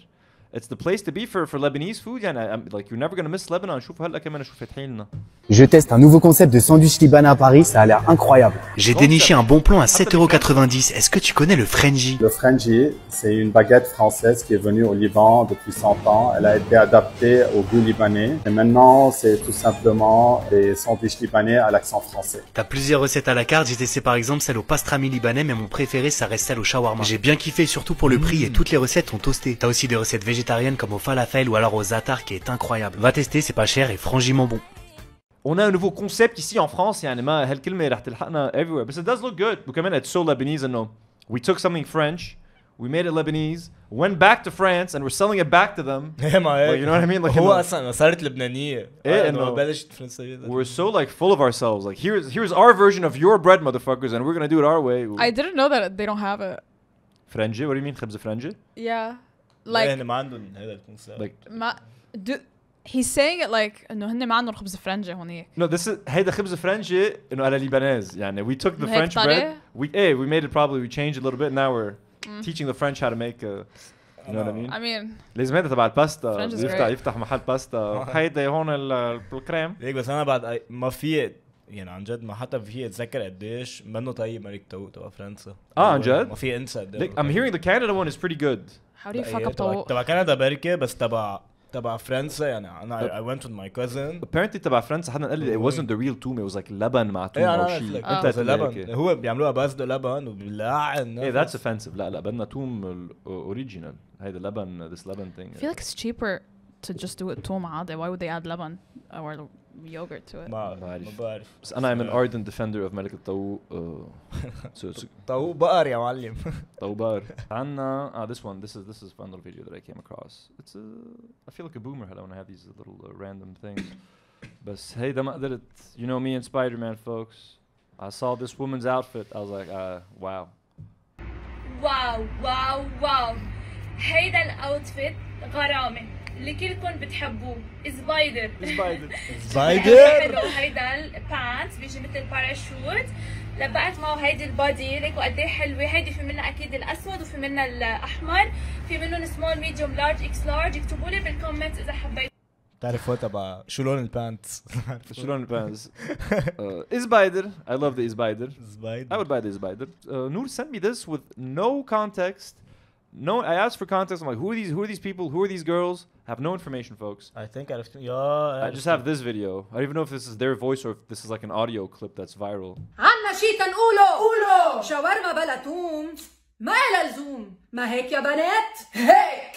It's the place to be for, for Lebanese food. يعني, I'm, like, you're never gonna miss Lebanon. شوفوا هلا كمان شو فاتحين لنا.
Je teste un nouveau concept de sandwich libanais à Paris, ça a l'air incroyable.
J'ai déniché un bon plan à 7,90€. Est-ce que tu connais le Frenchie
Le Frenchie, c'est une baguette française qui est venue au Liban depuis 100 ans. Elle a été adaptée au goût libanais. Et maintenant, c'est tout simplement des sandwichs libanais à l'accent français.
T'as plusieurs recettes à la carte, j'ai testé par exemple celle au pastrami libanais, mais mon préféré ça reste celle au shawarma. J'ai bien kiffé, surtout pour le prix, et toutes les recettes sont toastées. T'as aussi des recettes végétariennes comme au falafel ou alors au zatar qui est incroyable. Va tester, c'est pas cher et frangiment bon.
On a un nouveau concept ici en France يعني ما هالكلمة رح تلحقنا everywhere بس it does look good وكمان it's so Lebanese انه we took something French we made it Lebanese went back to France and we're selling it back to them [LAUGHS]
ايه ما هيك
Like, you know what I mean like
هو
إنه-
اصلا صارت لبنانيه
ايه
انه
انه
بلشت فرنسيه
we're so like full of ourselves like here's here's our version of your bread motherfuckers and we're gonna do it our way
I didn't know that they don't have it.
فرنجة what do you mean خبز فرنجة
Yeah.
like
Like
هن ما عندهم هذا الكونسيبت
like
ما do he's saying it like انه هن ما عندهم خبز فرنجة هونيك.
no this is هيدا خبز فرنجة انه على لبنانيز يعني we took the
هيك
French
طريقة؟
bread we hey we made it probably we changed it a little bit now we're
Mm.
teaching the French how to make uh, you know what I mean
I mean
لازم هذا تبع الباستا
French is
يفتح
great.
يفتح محل باستا [LAUGHS] هيدا هون ال- الكريم
هيك بس انا بعد أي- ما في يعني عن جد ما حتى في اتذكر قديش منه طيب ملك طاووق تبع فرنسا.
آه عن جد؟
ما في انسى قديش
Like, I'm hearing the Canada one is pretty good.
How do you fuck
إيه،
up طاووق؟
تبع كندا بركه بس تبع تبع فرنسا يعني أنا I went with my cousin.
Apparently تبع فرنسا حدا قال لي it wasn't the real توم it was like لبن مع توم إيه
أو
شيء. انت
بس لبن. هو بيعملوها بازدو لبن وبيلعن
إيه that's offensive. لا لا بدنا توم اوريجينال هيدا لبن this لبن thing.
I feel like it's cheaper to just do it توم عادي. Why would they add lemon or yogurt to it?
ما ما بعرف
بس انا I'm an ardent defender of ملك الطاووق uh, so it's
طاووق بقر يا معلم
طوبار عنا ah this one this is this is a fun little video that I came across it's a I feel like a boomer هلا when I have these little uh, random things [COUGHS] بس هيدا ما قدرت you know me and Spider-Man folks I saw this woman's outfit I was like uh, wow
واو واو واو هيدا الاوتفيت غرامة اللي كلكم بتحبوه. سبايدر.
سبايدر.
سبايدر؟ [LAUGHS] هيدا البانت بيجي مثل باراشوت لبقت معه هيدي البادي ليكوا قد إيه حلوة. هيدي في منها أكيد الأسود وفي منها الأحمر. في منهم سمول ميديوم لارج إكس لارج اكتبوا لي بالكومنت إذا حبيتوا
بتعرف هو تبع شو لون البانتس [LAUGHS]
شو لون البانز uh, Isbider I love the Isbider
Isbider.
I would buy the Isbider uh, Noor sent me this with no context. no I asked for context I'm like who are these who are these people who are these girls have no information folks
I think عرفت يا
I just have this video I don't even know if this is their voice or if this is like an audio clip that's viral
عنا شي تنقوله قولوا شاورما بلا توم ما إلها لزوم ما هيك يا بنات هيك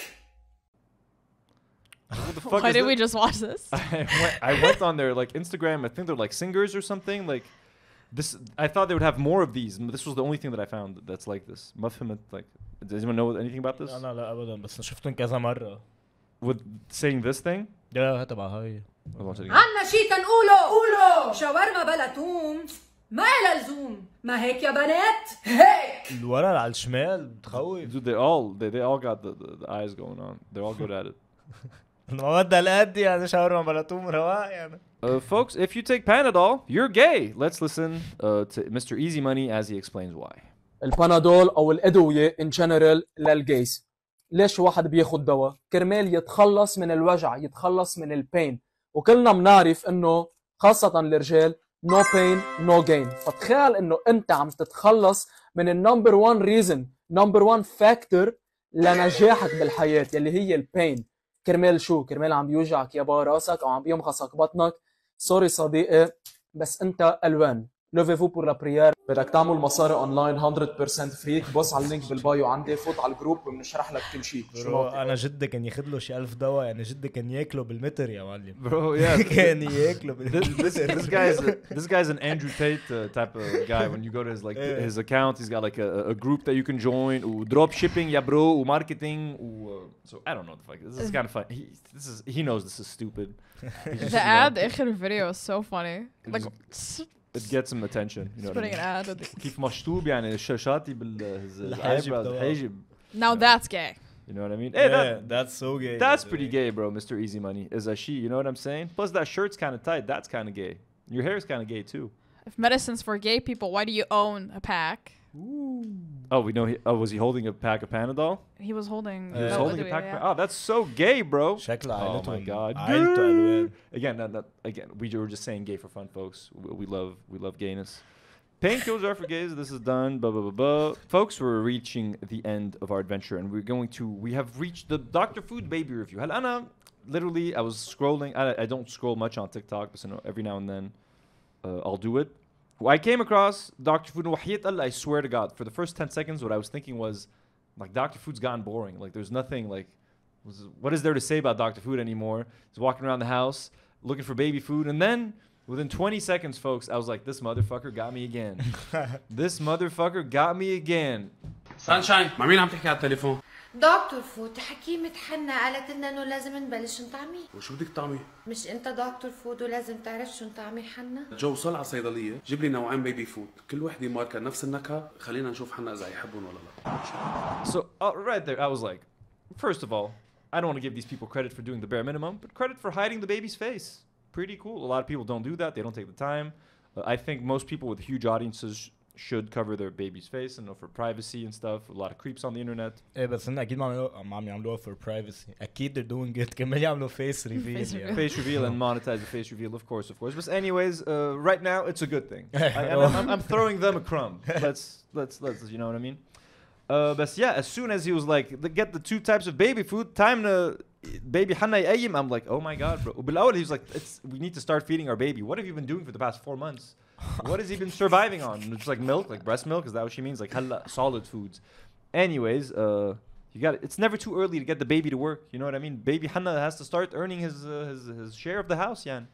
what the fuck [LAUGHS]
Why
is
did
thi-
we just watch this? [LAUGHS]
I went, I went on their like Instagram I think they're like singers or something like this I thought they would have more of these and this was the only thing that I found that's like this ما فهمت like does anyone know anything about this
انا لا ابدا بس شفتهم كذا مره
with saying this thing
يا تبع هاي
I watch it again.
عنا شي تنقوله قولوا شاورما بلا توم ما إلها لزوم ما هيك يا بنات هيك
الورا على الشمال بتخوف
Dude, they all they, they all got the, the, the eyes going on. They're all good at it. [LAUGHS]
بدها القد يعني شاورما بلا توم رواق يعني
Uh, folks, if you take Panadol, you're gay. Let's listen uh, to Mr. Easy Money as he explains why.
البانادول أو الأدوية ان جنرال للجيز ليش واحد بياخد دواء كرمال يتخلص من الوجع يتخلص من البين وكلنا بنعرف إنه خاصة الرجال no pain no gain فتخيل إنه أنت عم تتخلص من النمبر 1 ريزن نمبر 1 فاكتور لنجاحك بالحياة يلي هي البين كرمال شو؟ كرمال عم بيوجعك يابا راسك أو عم بيمخصك بطنك. سوري صديقي بس أنت ألوان. لوفي بور لا بريير بدك تعمل مصاري اونلاين 100% فريك بص على اللينك بالبايو عندي فوت على الجروب وبنشرح لك كل شيء.
برو أنا جد كان ياخذ له شي 1000 دواء. يعني جد كان ياكله بالمتر يا معلم.
برو يا [LAUGHS]
كان ياكله بالمتر.
this guy is a, this guy is an Andrew Tate uh, type of guy. When you go to his like his account he's got like a, a group that you can join ودروب شيبينج يا برو وماركتينج و so I don't know the fuck. This is kind of funny. He, this is he knows this is stupid. [LAUGHS]
The ad اخر فيديو is so funny.
it gets him attention. You know
Just
what I
putting
mean?
an ad with the-
كيف مشطوب يعني الشاشاتي بال his, his
الحاجب
eyebrows
تبعه.
الحاجب.
now that's gay.
You know what I mean? Hey,
Yeah,
that,
that's so gay.
That's pretty gay, bro. Mr. Easy Money is a she. You know what I'm saying? Plus that shirt's kind of tight. That's kind of gay. Your hair is kind of gay too.
If medicine's for gay people, why do you own a pack?
Oh, we know. He, oh, was he holding a pack of Panadol?
He was holding.
He was holding a pack.
Yeah.
Of, oh, that's so gay, bro.
Check
Oh my god. Again, not, not, again. We were just saying gay for fun, folks. We, we love we love gayness. Painkillers are for gays. This is done. Blah blah blah blah. Folks, we're reaching the end of our adventure, and we're going to. We have reached the Doctor Food Baby review. Halana, literally, I was scrolling. I, I don't scroll much on TikTok, but so every now and then, uh, I'll do it. I came across Dr. Food and Allah. I swear to God, for the first 10 seconds, what I was thinking was, like, Dr. Food's gone boring. Like, there's nothing, like, what is there to say about Dr. Food anymore? He's walking around the house looking for baby food. And then within 20 seconds, folks, I was like, this motherfucker got me again. [LAUGHS] this motherfucker got me again.
Sunshine, Marina, I'm taking out telephone.
دكتور فود حكيمة حنا قالت لنا انه لازم نبلش نطعمي
وشو بدك طعمي؟
مش انت دكتور فود ولازم تعرف شو نطعمي حنا
جو وصل على الصيدلية جيب لي نوعين بيبي فود كل وحدة ماركة نفس النكهة خلينا نشوف حنا إذا يحبون ولا لا
So, uh, right there, I was like, first of all, I don't want to give these people credit for doing the bare minimum, but credit for hiding the baby's face. Pretty cool. A lot of people don't do that, they don't take the time. Uh, I think most people with huge audiences should cover their baby's face and know for privacy and stuff. A lot of creeps on the internet.
ايه بس هن اكيد ما عم ما عم يعملوها for privacy اكيد they're doing it كمان يعملوا face [LAUGHS] reveal يعني.
face reveal and monetize the face reveal, of course, of course. But anyways, uh, right now it's a good thing. [LAUGHS] I, am I'm, I'm throwing them a crumb. Let's let's let's you know what I mean. Uh, but yeah, as soon as he was like, "The- get the two types of baby food, time to baby Hanna يقيم. I'm like, oh my god, bro. وبالأول he was like, it's we need to start feeding our baby. What have you been doing for the past four months? what has he been surviving on? Just like milk, like breast milk? Is that what she means? Like هلا solid foods. Anyways, uh, you got it. It's never too early to get the baby to work. You know what I mean? Baby Hanna has to start earning his uh, his his share of the house, يعني.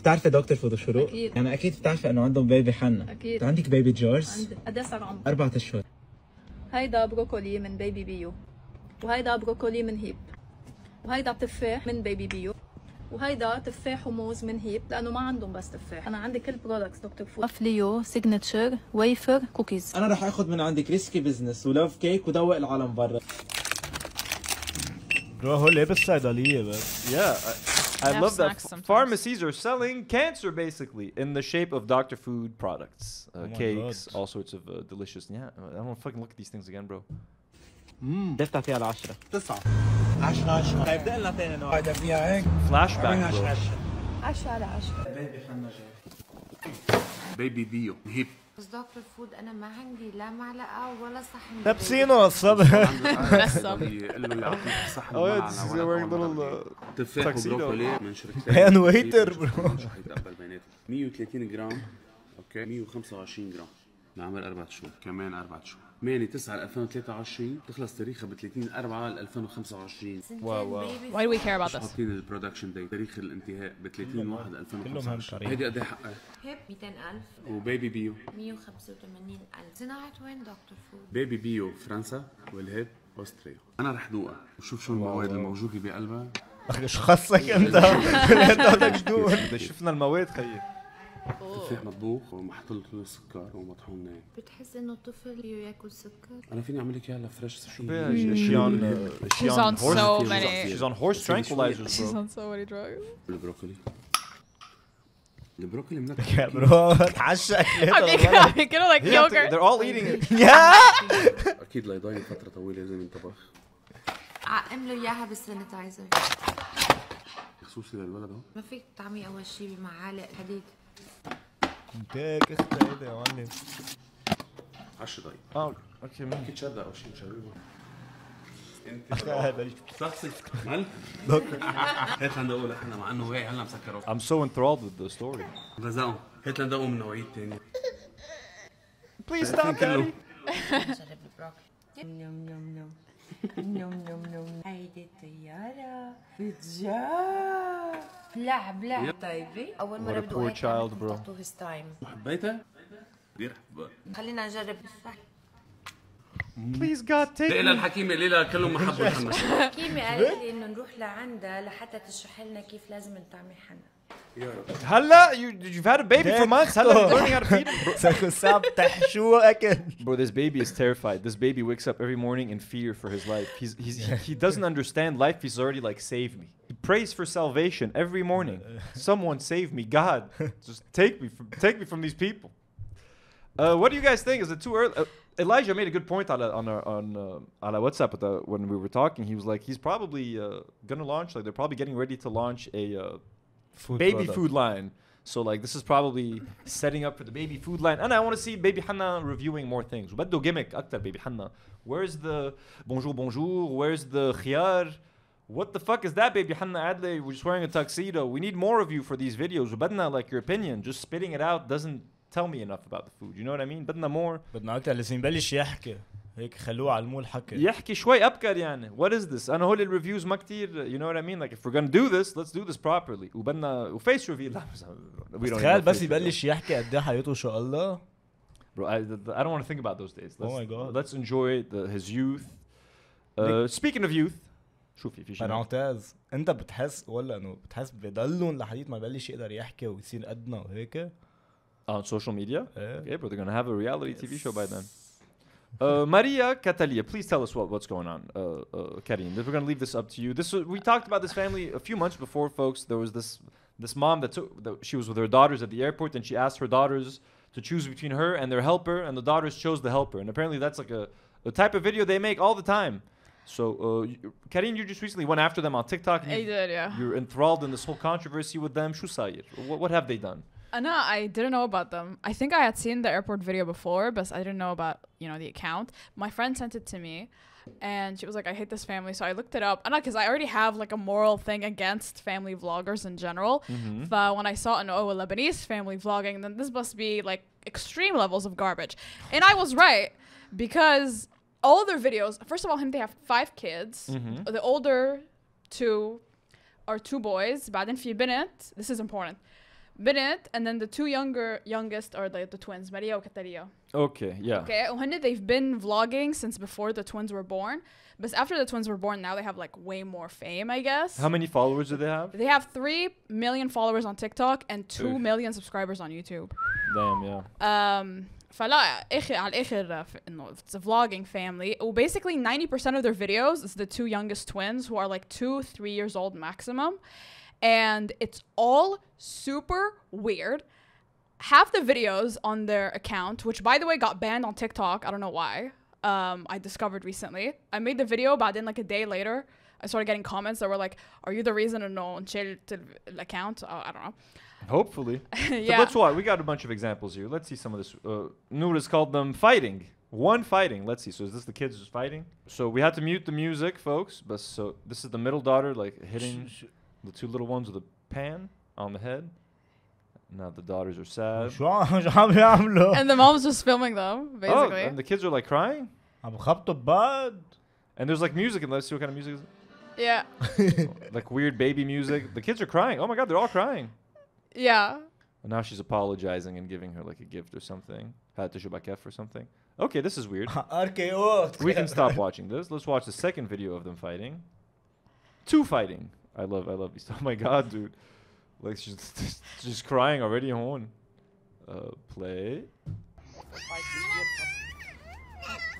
بتعرفي دكتور فود الشروق؟
أكيد.
يعني اكيد بتعرفي انه عندهم بيبي حنا
أكيد.
عندك بيبي جورج
عندي قد ايه صار عمره؟
أربعة أشهر
هيدا بروكولي من بيبي بيو وهيدا بروكولي من هيب وهيدا تفاح من بيبي بيو وهيدا تفاح وموز من هيب لأنه ما عندهم بس تفاح أنا عندي كل برودكتس دكتور فود فليو سيجنتشر ويفر كوكيز
أنا رح آخذ من عندك ريسكي بزنس ولوف كيك ودوق العالم برا
برو هو لابس صيدلية بس
Yeah, I, love that.
sometimes.
Pharmacies are selling cancer basically in the shape of Dr. Food products, uh,
Oh
cakes,
God.
all sorts of uh, delicious. Yeah, I want to fucking look at these things again, bro.
امم دفع فيها العشرة تسعة. 10 10 طيب دق لنا ثاني نوع. طيب، هيدا فيها هيك.
فلاش باك
10 10
10 على 10
بيبي خلنا هيب.
بس دكتور فود أنا ما عندي لا معلقة ولا صحن.
لابسينه [LAUGHS] الصبح
صحن
معلقة
تفاح وبروكولي من شركتين
مان ويتر برو
مش حيتقبل بيناتهم 130 جرام أوكي. 125 جرام. لعمر أربع شهور كمان أربع شهور. 8 9 2023 تخلص تاريخها ب 30 4 2025
واو واو.
Why do we care about
مش
this?
حاطين البرودكشن داي تاريخ الانتهاء ب 30 1
كلهم
2025
هنكرين.
هيدي قد إيه حقها؟
هيب 200000
وبيبي بيو
185000 صناعة وين دكتور فود؟
بيبي بيو فرنسا والهيب استريا أنا رح دوقها وشوف شو المواد الموجودة بقلبها
إيش خصك أنت؟ [LAUGHS] [LAUGHS] أنت بدك تدور
ده شفنا المواد خيي.
فيه مطبوخ ومحطوط له سكر ومطحون ناعم
بتحس إنه الطفل ياكل سكر؟
أنا فيني أعمل لك إياها فريش
سوشي
شي
اون
شي
اون
هورس شي اون هورس ترانكولايزرز
شي
اون
سو ماني دراجز البروكولي
البروكلي منك
يا برو اتعشى
I'm gonna [LAUGHS] [LAUGHS] like yogurt.
they're all eating it. [LAUGHS]
Yeah. أكيد ليضايق فترة طويلة لازم ينطبخ.
عقم له إياها بالسانيتايزر
خصوصي للولد
ما فيك تعمي أول شيء بمعالق حديد.
انتاج إيه ده يا معلم؟
10 دقايق
طيب؟ آه أوكي
ممكن تشد أو شيء مش [LAUGHS] هجيبه [LAUGHS] إحنا مع إنه وقع هلا مسكر
I'm so enthralled with the story.
من نوعية
Please
stop daddy. [LAUGHS]
نوم نوم نوم هيدي الطيارة بتجا بلع بلع طيبي أول مرة بدو
child bro.
his time.
حبيتها؟ بيرحب
خلينا نجرب
بليز جاد تيك
ليلى الحكيمه ليلى كلهم محبوا الحنه
الحكيمه قالت لي إنه نروح لعندها لحتى تشرح لنا كيف لازم نطعمي حنا.
هلا you you've had a baby for months هلا you're learning how to feed him. [LAUGHS]
ساكو ساب تحشو اكل
Bro, this baby is terrified. This baby wakes up every morning in fear for his life. He's, he's, he, he doesn't understand life. He's already like, save me. He prays for salvation every morning. [LAUGHS] Someone save me. God, just take me from, take me from these people. Uh, what do you guys think? Is it too early? Uh, Elijah made a good point on a, on our, on uh, on our WhatsApp at the, when we were talking. He was like, he's probably uh, gonna launch. Like they're probably getting ready to launch a uh,
Food
baby
product.
food line. So like this is probably setting up for the baby food line. And I want to see Baby Hanna reviewing more things. وبده gimmick أكتر Baby Hanna. Where's the bonjour bonjour? Where's the khiyar? What the fuck is that Baby Hanna Adley? We're just wearing a tuxedo. We need more of you for these videos. وبدنا like your opinion. Just spitting it out doesn't tell me enough about the food. You know what I mean? بدنا more.
بدنا اكثر لازم يبلش يحكي هيك خلوه على المول حكي
يحكي شوي أبكر يعني وات از ذس أنا هول الريفيوز ما كثير يو نو وات اي مين لايك اف وي جون دو ذس ليتس دو ذس بروبرلي وبدنا وفيس ريفيل
تخيل بس يبلش يحكي قد إيه حياته شاء الله
Bro, I, I don't want to think about those days. Let's, oh
my God.
Let's enjoy his youth. Uh, speaking of youth, شوفي في شيء
بارونتيز أنت بتحس ولا إنه بتحس بضلهم لحديت ما يبلش يقدر يحكي ويصير قدنا وهيك؟
On social media?
إيه
Okay, but they're going to have a reality yes. TV show by then. Uh, Maria Cataleya, please tell us what, what's going on, uh, uh, Karine. We're going to leave this up to you. This we talked about this family a few months before, folks. There was this this mom that took that she was with her daughters at the airport, and she asked her daughters to choose between her and their helper, and the daughters chose the helper. And apparently, that's like a the type of video they make all the time. So, uh, Karine, you just recently went after them on TikTok.
I did, yeah.
You're enthralled in this whole controversy with them. Shusayir, what, what have they done?
Uh, no, I didn't know about them. I think I had seen the airport video before, but I didn't know about you know the account. My friend sent it to me, and she was like, "I hate this family," so I looked it up. And because I already have like a moral thing against family vloggers in general.
Mhm.
But when I saw an oh a Lebanese family vlogging, then this must be like extreme levels of garbage, and I was right because all their videos. First of all, him they have five kids.
Mhm.
The older two are two boys. بعدين في بنت. This is important. Bennett and then the two younger youngest are the, the twins Maria and Kataria.
Okay, yeah.
Okay, وهن they've been vlogging since before the twins were born, but after the twins were born, now they have like way more fame, I guess.
How many followers do they have?
They have three million followers on TikTok and two
Oof.
million subscribers on YouTube.
Damn, yeah.
Um, فلا اخر على الاخر ف- انه it's a vlogging family. و basically 90% of their videos is the two youngest twins who are like two, three years old maximum. and it's all super weird. Half the videos on their account, which by the way got banned on TikTok, I don't know why. Um, I discovered recently. I made the video, but then like a day later, I started getting comments that were like, "Are you the reason to know account?" Uh, I don't know.
Hopefully. [LAUGHS] So
Yeah.
let's watch. We got a bunch of examples here. Let's see some of this. Uh, Noura's called them fighting. One fighting. Let's see. So is this the kids just fighting? So we had to mute the music, folks. But so this is the middle daughter, like hitting the two little ones with a pan on the head. Now the daughters are sad. [LAUGHS] [LAUGHS]
and the mom's just filming them, basically.
Oh, and the kids are like crying. And there's like music, and let's see what kind of music is.
Yeah. [LAUGHS]
like weird baby music. The kids are crying. Oh my god, they're all crying.
Yeah.
And now she's apologizing and giving her like a gift or something. Had to Shubakef or something. Okay, this is weird. we can stop watching this. Let's watch the second video of them fighting. Two fighting. I love I love these. [LAUGHS] Oh my god, dude. Like she's just, [LAUGHS] just crying already hon. Uh play.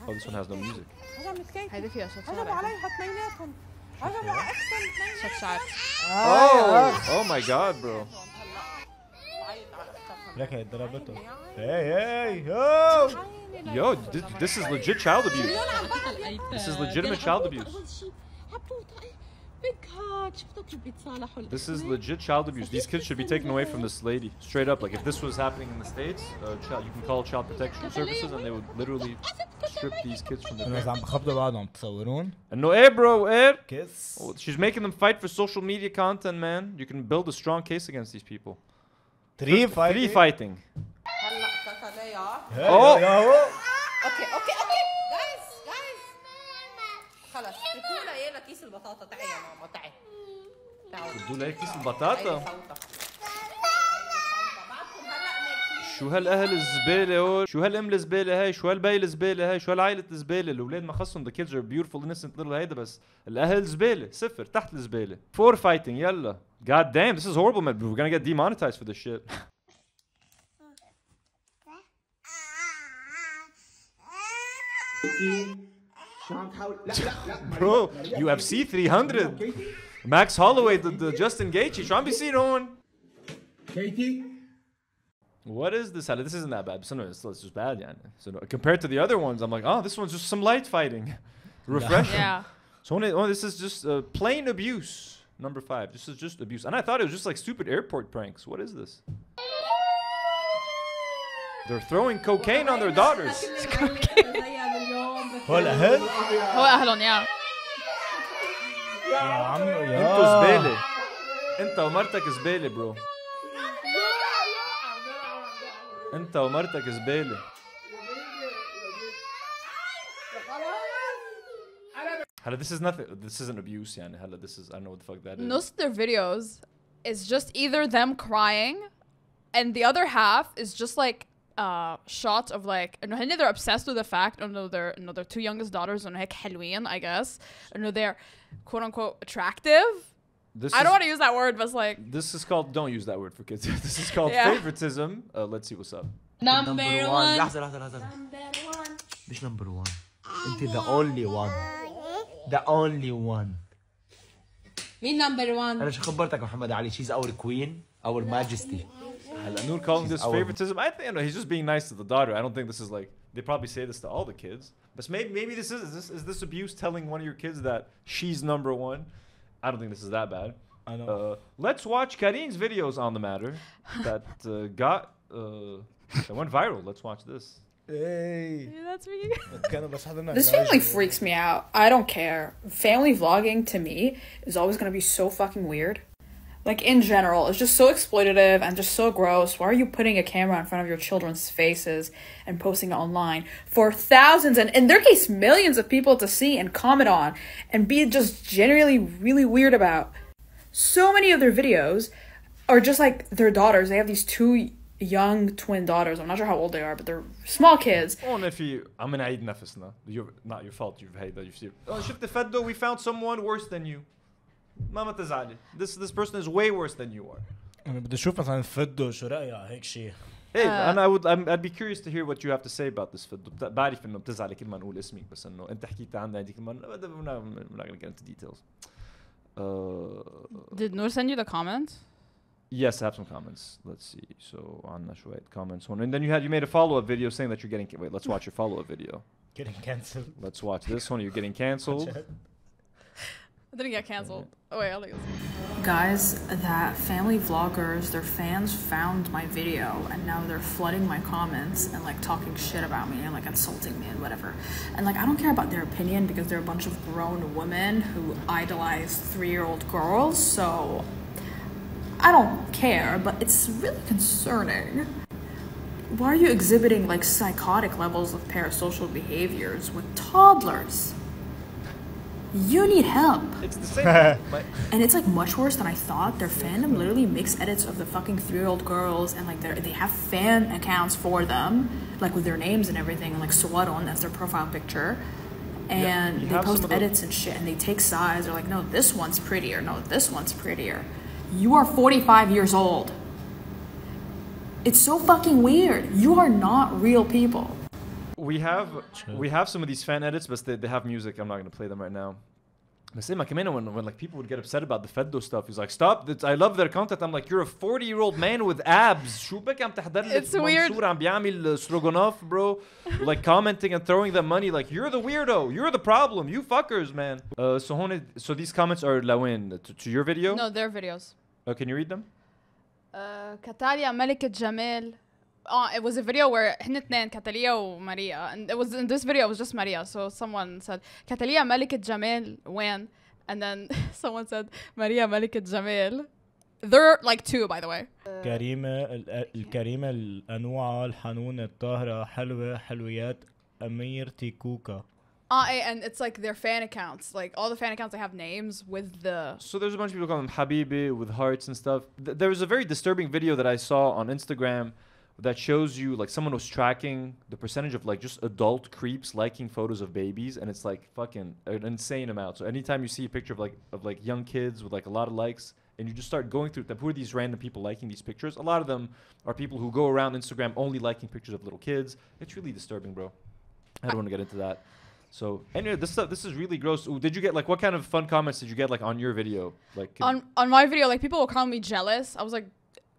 Oh this one has no music.
هيدي فيها صوت
عجبوا
شعر
عليها اثنيناتهم عجبوا على احسن اثنين
صوت شعر
Oh, oh my god, bro.
لك هي ضربته. هي هي يو.
Yo, this, this is legit child abuse. This is legitimate child abuse.
big hug شفتوا كيف بيتصالحوا
This is legit child abuse. These kids should be taken away from this lady. Straight up. Like, if this was happening in the States, uh, child, you can call child protection services and they would literally strip these kids from their
الناس عم
parents.
بخبطوا بعض عم تصورون
And no, eh, bro, eh?
Kiss.
Oh, she's making them fight for social media content, man. You can build a strong case against these people.
Three
Three
fighting?
fighting.
هلا كاكا ليا
Oh!
اوكي اوكي البطاطا تعي يا ماما تعي.
بدو لها كيس البطاطا. شو هالأهل الزبالة هول؟ شو هالأم الزبالة هاي؟ شو هالبي الزبالة هاي؟ شو هالعائلة الزبالة؟ الأولاد ما خصهم the kids are beautiful innocent little هيدا بس. الأهل زباله صفر تحت الزبالة. فور fighting يلا. God damn this is horrible man. We're gonna get demonetized for this shit.
شو [LAUGHS]
Bro, UFC 300. Max Holloway, the, the Justin Gaethje, Trambicino one.
Katie.
What is this? This isn't that bad. Sometimes it's, just bad, yeah. So compared to the other ones, I'm like, oh, this one's just some light fighting, [LAUGHS] refreshing.
Yeah.
So oh, this is just uh, plain abuse. Number five. This is just abuse, and I thought it was just like stupid airport pranks. What is this? They're throwing cocaine on their daughters. [LAUGHS]
هو الاهل
هو اهلهم يا
يا عم
انتوا زبالة. انت ومرتك زبالة برو. انت ومرتك زبالة. هلا this is nothing. This isn't abuse يعني هلا this is I don't know what the fuck that is.
most of their videos is just either them crying and the other half is just like uh shots of like انه هن they're obsessed with the fact انه their انه their two youngest daughters انه هيك حلوين I guess انه they're quote unquote attractive
This
I don't
is-
want to use that word but it's like
This is called don't use that word for kids. [LAUGHS] this is called
Yeah.
favoritism. Uh, let's see what's up.
Number one.
لحظة لحظة لحظة مش نمبر 1 انت ذا اونلي وان ذا اونلي وان
مين نمبر 1
انا شو خبرتك يا محمد علي شيز اور كوين اور ماجستي
Alanur calling She's
this
favoritism. I think you know, he's just being nice to the daughter. I don't think this is like they probably say this to all the kids. But maybe maybe this is, is this is this abuse telling one of your kids that she's number one. I don't think this is that bad.
I know.
Uh, let's watch Karine's videos on the matter [LAUGHS] that uh, got uh, that went viral. Let's watch this.
Hey.
That's me.
this family freaks me out. I don't care. Family vlogging to me is always gonna be so fucking weird Like in general, it's just so exploitative and just so gross. Why are you putting a camera in front of your children's faces and posting it online for thousands and in their case millions of people to see and comment on and be just genuinely really weird about? So many of their videos are just like their daughters. They have these two young twin daughters. I'm not sure how old they are, but they're small kids.
Oh, and if you, I'm gonna عيد نفسنا. You're not your fault. You've هيدا you've seen. Oh, شفت فدو we found someone worse than you. ما تزعلي this this person is way worse than you are
انا بدي اشوف مثلا فدو شو رايها هيك شيء
I would I'm, I'd be curious to hear what you have to say about this فدو بعرف انه بتزعلي كل ما نقول اسمك بس انه انت حكيت عنها هذيك المره we're not, not gonna get into details uh,
Did Nour send you the comments?
Yes, I have some comments. Let's see. So Anna Shwait comments one, and then you had you made a follow up video saying that you're getting. Wait, let's watch your follow up video.
Getting canceled.
Let's watch this one. You're getting canceled.
I didn't get canceled. Oh wait, I'll look at this.
Guys, that family vloggers, their fans found my video and now they're flooding my comments and like talking shit about me and like insulting me and whatever. And like, I don't care about their opinion because they're a bunch of grown women who idolize three year old girls, so I don't care, but it's really concerning. Why are you exhibiting like psychotic levels of parasocial behaviors with toddlers? You need help.
It's the [LAUGHS] same.
And it's like much worse than I thought. Their fandom literally makes edits of the fucking three-year-old girls, and like they they have fan accounts for them, like with their names and everything, and like Swaron as their profile picture. And
you
they
have some
post
of the-
edits and shit, and they take sides. They're like, no, this one's prettier. No, this one's prettier. You are 45 years old. It's so fucking weird. You are not real people
we have True. we have some of these fan edits, but they, they have music. I'm not gonna play them right now. But say, my when, when like people would get upset about the Feddo stuff, he's like, "Stop! It's, I love their content." I'm like, "You're a 40 year old man with abs. شو بك عم تحضر
لي
منصور عم بيعمل stroganoff, bro? like commenting and throwing them money. Like you're the weirdo. You're the problem. You fuckers, man. Uh, so Hone, so these comments are Lawin uh, to, to your video.
No, their videos.
Uh, can you read them?
Uh, Cataleya Meliket Jamil uh, it was a video where هن اثنين كاتاليا Maria, and it was in this video it was just Maria so someone said Cataleya Malikat Jamil when and then [LAUGHS] someone said Maria Malikat Jamil. There are like two by the way.
كريمة
Uh, and it's like their fan accounts. Like all the fan accounts, they have names with the.
So there's a bunch of people calling them Habibi with hearts and stuff. Th there was a very disturbing video that I saw on Instagram that shows you like someone was tracking the percentage of like just adult creeps liking photos of babies, and it's like fucking an insane amount. So anytime you see a picture of like of like young kids with like a lot of likes, and you just start going through them, who are these random people liking these pictures? A lot of them are people who go around Instagram only liking pictures of little kids. It's really disturbing, bro. I don't want to get into that. So anyway, this stuff this is really gross. Ooh, did you get like what kind of fun comments did you get like on your video? Like
on on my video like people were calling me jealous I was like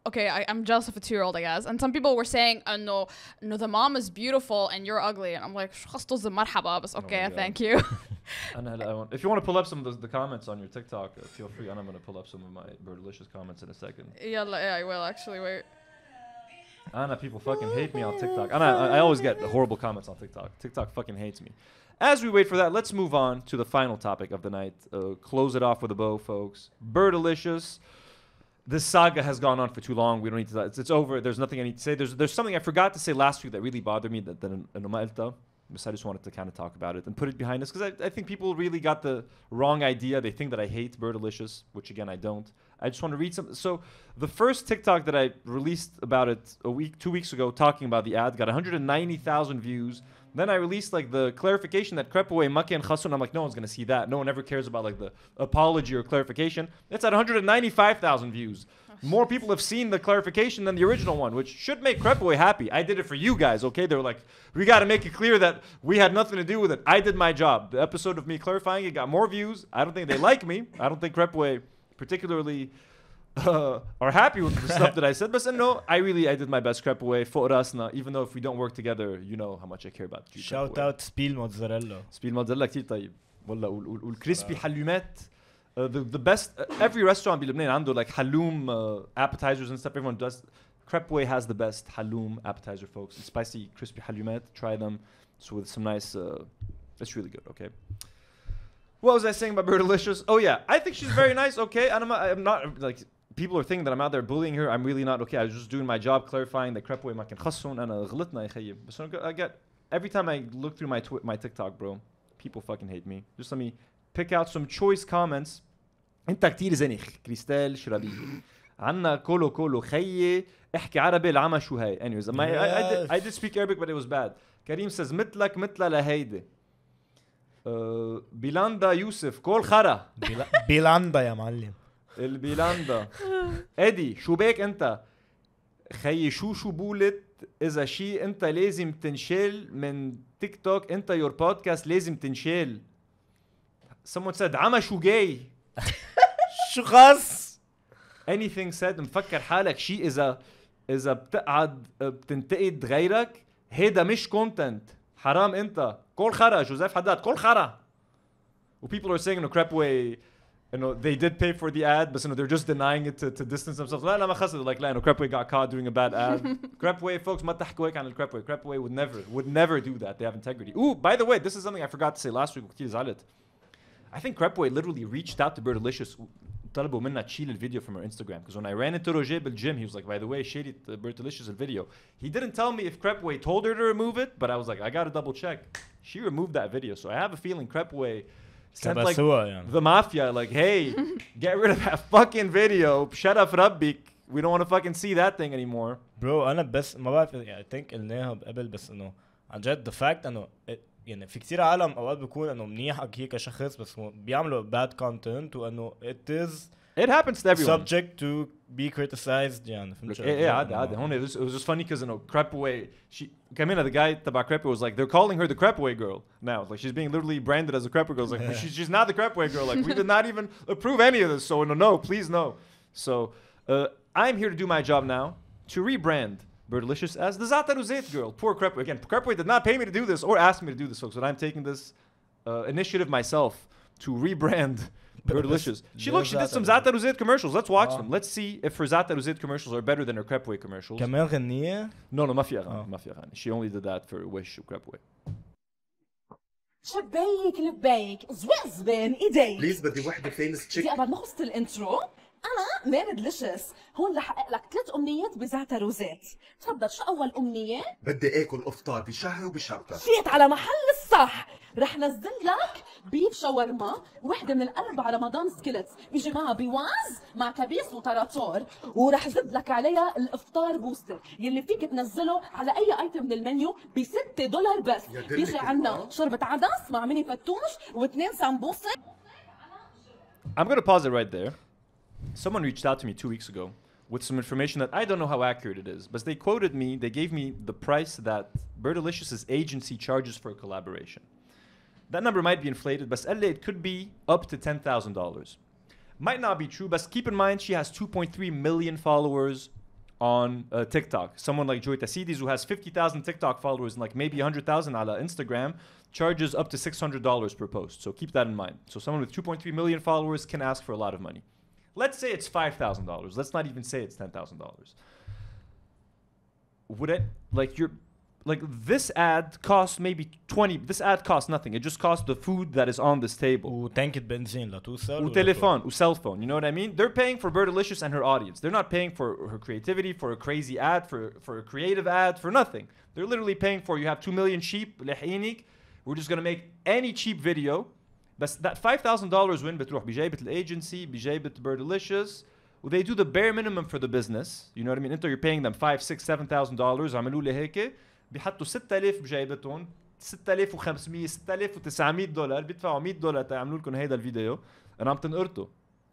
okay, I, am jealous of a two year old, I guess. And some people were saying, oh, no, no, the mom is beautiful and you're ugly. And I'm like, marhaba, but oh okay,
oh
thank you. [LAUGHS] [LAUGHS]
if you want to pull up some of the, the comments on your TikTok, uh, feel free. And I'm going to pull up some of my Bertilicious comments in a second.
Yeah, yeah, I will actually. Wait.
Anna, people fucking hate me on TikTok. Anna, I, I always get horrible comments on TikTok. TikTok fucking hates me. As we wait for that, let's move on to the final topic of the night. Uh, close it off with a bow, folks. Bertilicious. This saga has gone on for too long. We don't need to. It's, it's over. There's nothing I need to say. There's there's something I forgot to say last week that really bothered me. That that in, I just wanted to kind of talk about it and put it behind us because I, I think people really got the wrong idea. They think that I hate Bertilicious, which again I don't. I just want to read some. So the first TikTok that I released about it a week, two weeks ago, talking about the ad, got 190,000 views. Then I released like the clarification that Crepaway, Makke, and Khasun. I'm like, no one's gonna see that. No one ever cares about like the apology or clarification. It's at 195,000 views. Oh, more people have seen the clarification than the original one, which should make Crepaway happy. I did it for you guys, okay? They were like, we got to make it clear that we had nothing to do with it. I did my job. The episode of me clarifying it got more views. I don't think they like me. I don't think Crepaway particularly uh, are happy with the stuff that I said. But no, I really I did my best Crepaway for us now. Even though if we don't work together, you know how much I care about you.
Shout out Spiel Mozzarella.
Spiel Mozzarella كثير طيب والله والكريسبي حلومات uh, the, the best uh, every restaurant in Lebanon عنده like حلوم uh, appetizers and stuff everyone does Crepaway has the best halloum appetizer folks it's spicy crispy halumet try them so with some nice uh, it's really good okay what was I saying about Bertilicious? Oh yeah, I think she's very nice. Okay, and I'm, I'm not like people are thinking that I'm out there bullying her. I'm really not okay. I was just doing my job, clarifying the crap way. So I get every time I look through my twi- my TikTok, bro, people fucking hate me. Just let me pick out some choice comments. انت كتير زنخ كريستال شرابيه عنا كولو كولو خيي احكي عربي العمى شو هاي anyways I, I, I, did, I did speak Arabic but it was bad Kareem says مثلك مثل لهيدي بيلاندا يوسف كل خرا
بيلاندا يا معلم
البيلاندا ادي شو بيك انت خيي شو شو بولت اذا شي انت لازم تنشال من تيك توك انت يور بودكاست لازم تنشال someone said عمى شو جاي
شو خاص
anything said مفكر حالك شيء اذا اذا بتقعد بتنتقد غيرك هيدا مش كونتنت حرام انت Kol chara, Joseph Haddad, Kol chara. Well, people are saying in a crap way, you know, they did pay for the ad, but you know, they're just denying it to, to distance themselves. La, لا ما خسر like la. you know, Crepaway got caught doing a bad ad. [LAUGHS] Crepaway folks ما تحكوا هيك عن الكريبوي. Crepaway would never would never do that. They have integrity. Ooh, by the way, this is something I forgot to say last week with Zalit. I think Crepaway literally reached out to Bertilicious طلبوا منا تشيل video from her Instagram because when I ran into Roger بالجيم he was like by the way shady uh, Bertilicious video. He didn't tell me if Crepaway told her to remove it, but I was like I got to double check. She removed that video, so I have a feeling Crepaway sent like the mafia, like, hey, [LAUGHS] get rid of that fucking video. Shut up, Rabbik. We don't want to fucking see that thing anymore.
Bro, انا بس ما بعرف يعني I think قلناها قبل بس انه عن جد the fact انه يعني في كثير عالم اوقات بيكون انه منيح هيك شخص بس بيعملوا باد كونتنت وانه it is
it happens to everyone.
Subject to be criticized yeah, فهمت yeah.
ايه it was, it was just funny because you know Crepaway she كمان the guy تبع Crepaway was like they're calling her the Crepaway girl now. Like she's being literally branded as a Crepaway girl. Like she's, she's not the Crepaway girl. Like we did not even [LAUGHS] approve any of this. So no no please no. So uh, I'm here to do my job now to rebrand Bertilicious as the Zata girl. Poor Crepaway again Crepaway did not pay me to do this or ask me to do this folks but I'm taking this uh, initiative myself to rebrand Birdalicious. She look, she did some Zata Rosette commercials. Let's watch
Ah.
them. Let's see if her Zata Rosette commercials are better than her Crepeway commercials.
كمان غنية
No, no, ما في أغاني ما في أغاني. She only did that for Wish و Crepeway.
شبايك لبايك زوين زبان إيديك
بليز بدي وحدة فينس تشيك
دي قبل ما خلصت الإنترو أنا مان دليشس هون رح احقق لك ثلاث أمنيات بزعتر روزات تفضل شو أول أمنية
بدي آكل أفطار بشهي وبشبكه
جيت على محل الصح رح نزل لك بيف شاورما وحده من الاربع رمضان سكيلتس بيجي معها بواز مع كبيس وتراتور ورح زد لك عليها الافطار بوستر يلي فيك تنزله على اي ايتم من المنيو ب 6 دولار بس بيجي عنا شوربه عدس مع ميني فتوش واثنين سمبوسه
I'm going to pause it right there. Someone reached out to me two weeks ago with some information that I don't know how accurate it is, but they quoted me, they gave me the price that Birdalicious' agency charges for a collaboration. That number might be inflated, but LA, it could be up to $10,000. Might not be true, but keep in mind she has 2.3 million followers on uh, TikTok. Someone like Joy Tasidis, who has 50,000 TikTok followers and like maybe 100,000 on Instagram, charges up to $600 per post. So keep that in mind. So someone with 2.3 million followers can ask for a lot of money. Let's say it's $5,000. Let's not even say it's $10,000. Would it, like, you're, like this ad cost maybe 20 this ad cost nothing. It just cost the food that is on this table.
وتانكة بنزين لا telephone,
وتليفون cell phone you know what I mean? They're paying for Bertilicious and her audience. They're not paying for her creativity for a crazy ad for for a creative ad for nothing. They're literally paying for you have 2 million sheep لحينك we're just gonna make any cheap video. But that $5,000 win بتروح بجيبة الايجنسي بجيبة Bertilicious they do the bare minimum for the business. You know what I mean? انت you're paying them five, six, seven thousand dollars. عملوا لي بيحطوا 6000 بجيبتهم 6500 6900 دولار بيدفعوا 100 دولار تعملوا لكم هيدا الفيديو أنا عم تنقرطوا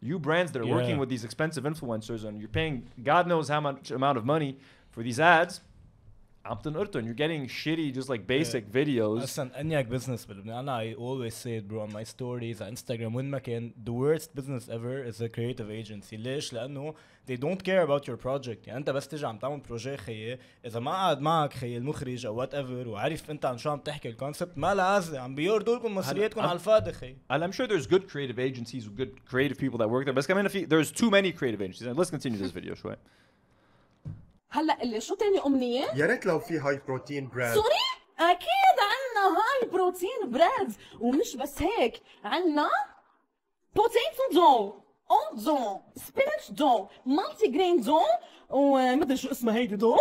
you brands that are working
Yeah.
with these expensive influencers and you're paying God knows how much amount of money for these ads عم تنقرطوا and you're getting shitty just like basic videos
اصلا انيك بزنس بلبنان انا I always say it bro on my stories على انستغرام وين ما كان the worst business ever is a creative agency ليش؟ لانه they don't care about your project يعني انت بس تيجي عم تعمل بروجي خيي اذا ما قعد معك خيي المخرج او وات ايفر وعارف انت عن شو عم تحكي الكونسبت ما لازم عم بيوردوا لكم مصرياتكم
هلا-
على الفاضي خيي
And I'm sure there's good creative agencies with good creative people that work there. بس كمان في there's too many creative agencies. And let's continue this video شوي.
هلا اللي شو تاني أمنية؟
يا ريت لو في هاي بروتين براند
سوري؟ أكيد عنا هاي بروتين بريد ومش بس هيك عنا بوتيتو دو اون دو سبينش دو مالتي جرين دو ومدري شو اسمها هيدي دو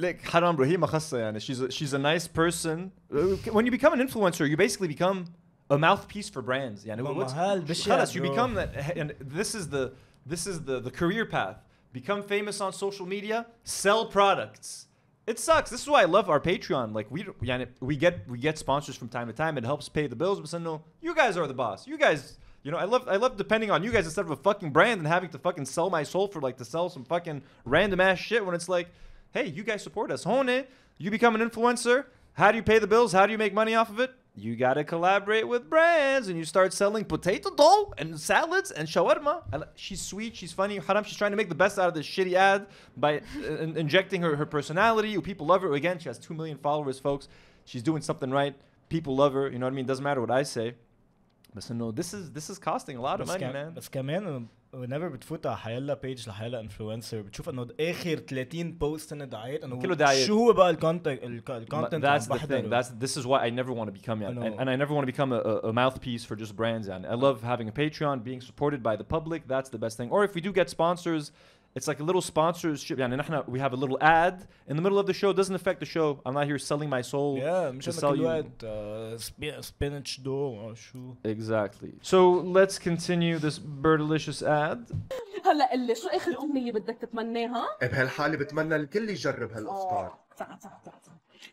Like [LAUGHS] حرام ما خاصة يعني. She's a, she's a nice person. Uh, When you become an influencer, you basically become a mouthpiece for brands. يعني خلاص you become that and this is the this is the the career path. become famous on social media, sell products. It sucks. This is why I love our Patreon. Like we we get we get sponsors from time to time. It helps pay the bills, but no, you guys are the boss. You guys, you know, I love I love depending on you guys instead of a fucking brand and having to fucking sell my soul for like to sell some fucking random ass shit when it's like, hey, you guys support us. Hone it. You become an influencer. How do you pay the bills? How do you make money off of it? you gotta collaborate with brands and you start selling potato dough and salads and shawarma. And she's sweet, she's funny. Haram, she's trying to make the best out of this shitty ad by uh, in injecting her, her personality. People love her. Again, she has 2 million followers, folks. She's doing something right. People love her. You know what I mean? Doesn't matter what I say. But so no, this is this is costing a lot of money, man.
Parce que, man, whenever بتفوت على حيلا بيج لحيلا انفلونسر بتشوف انه اخر 30 بوست انه دعايات انه
كله دعايات.
شو هو بقى الكونتنت الكونتنت
that's the thing. That's this is why I never want to become and, and I never want to become a, a mouthpiece for just brands. And I love having a Patreon, being supported by the public. That's the best thing. Or if we do get sponsors, It's like a little sponsorship. يعني we have a little ad in the middle of the show. Doesn't affect the show. I'm not here selling my soul.
Yeah, I'm
sell you.
وقت, uh, spinach dough or
Exactly. So let's continue this bertilicious ad.
هلا قل لي شو اخر امنيه بدك تتمناها؟
بهالحاله بتمنى الكل يجرب
هالافكار.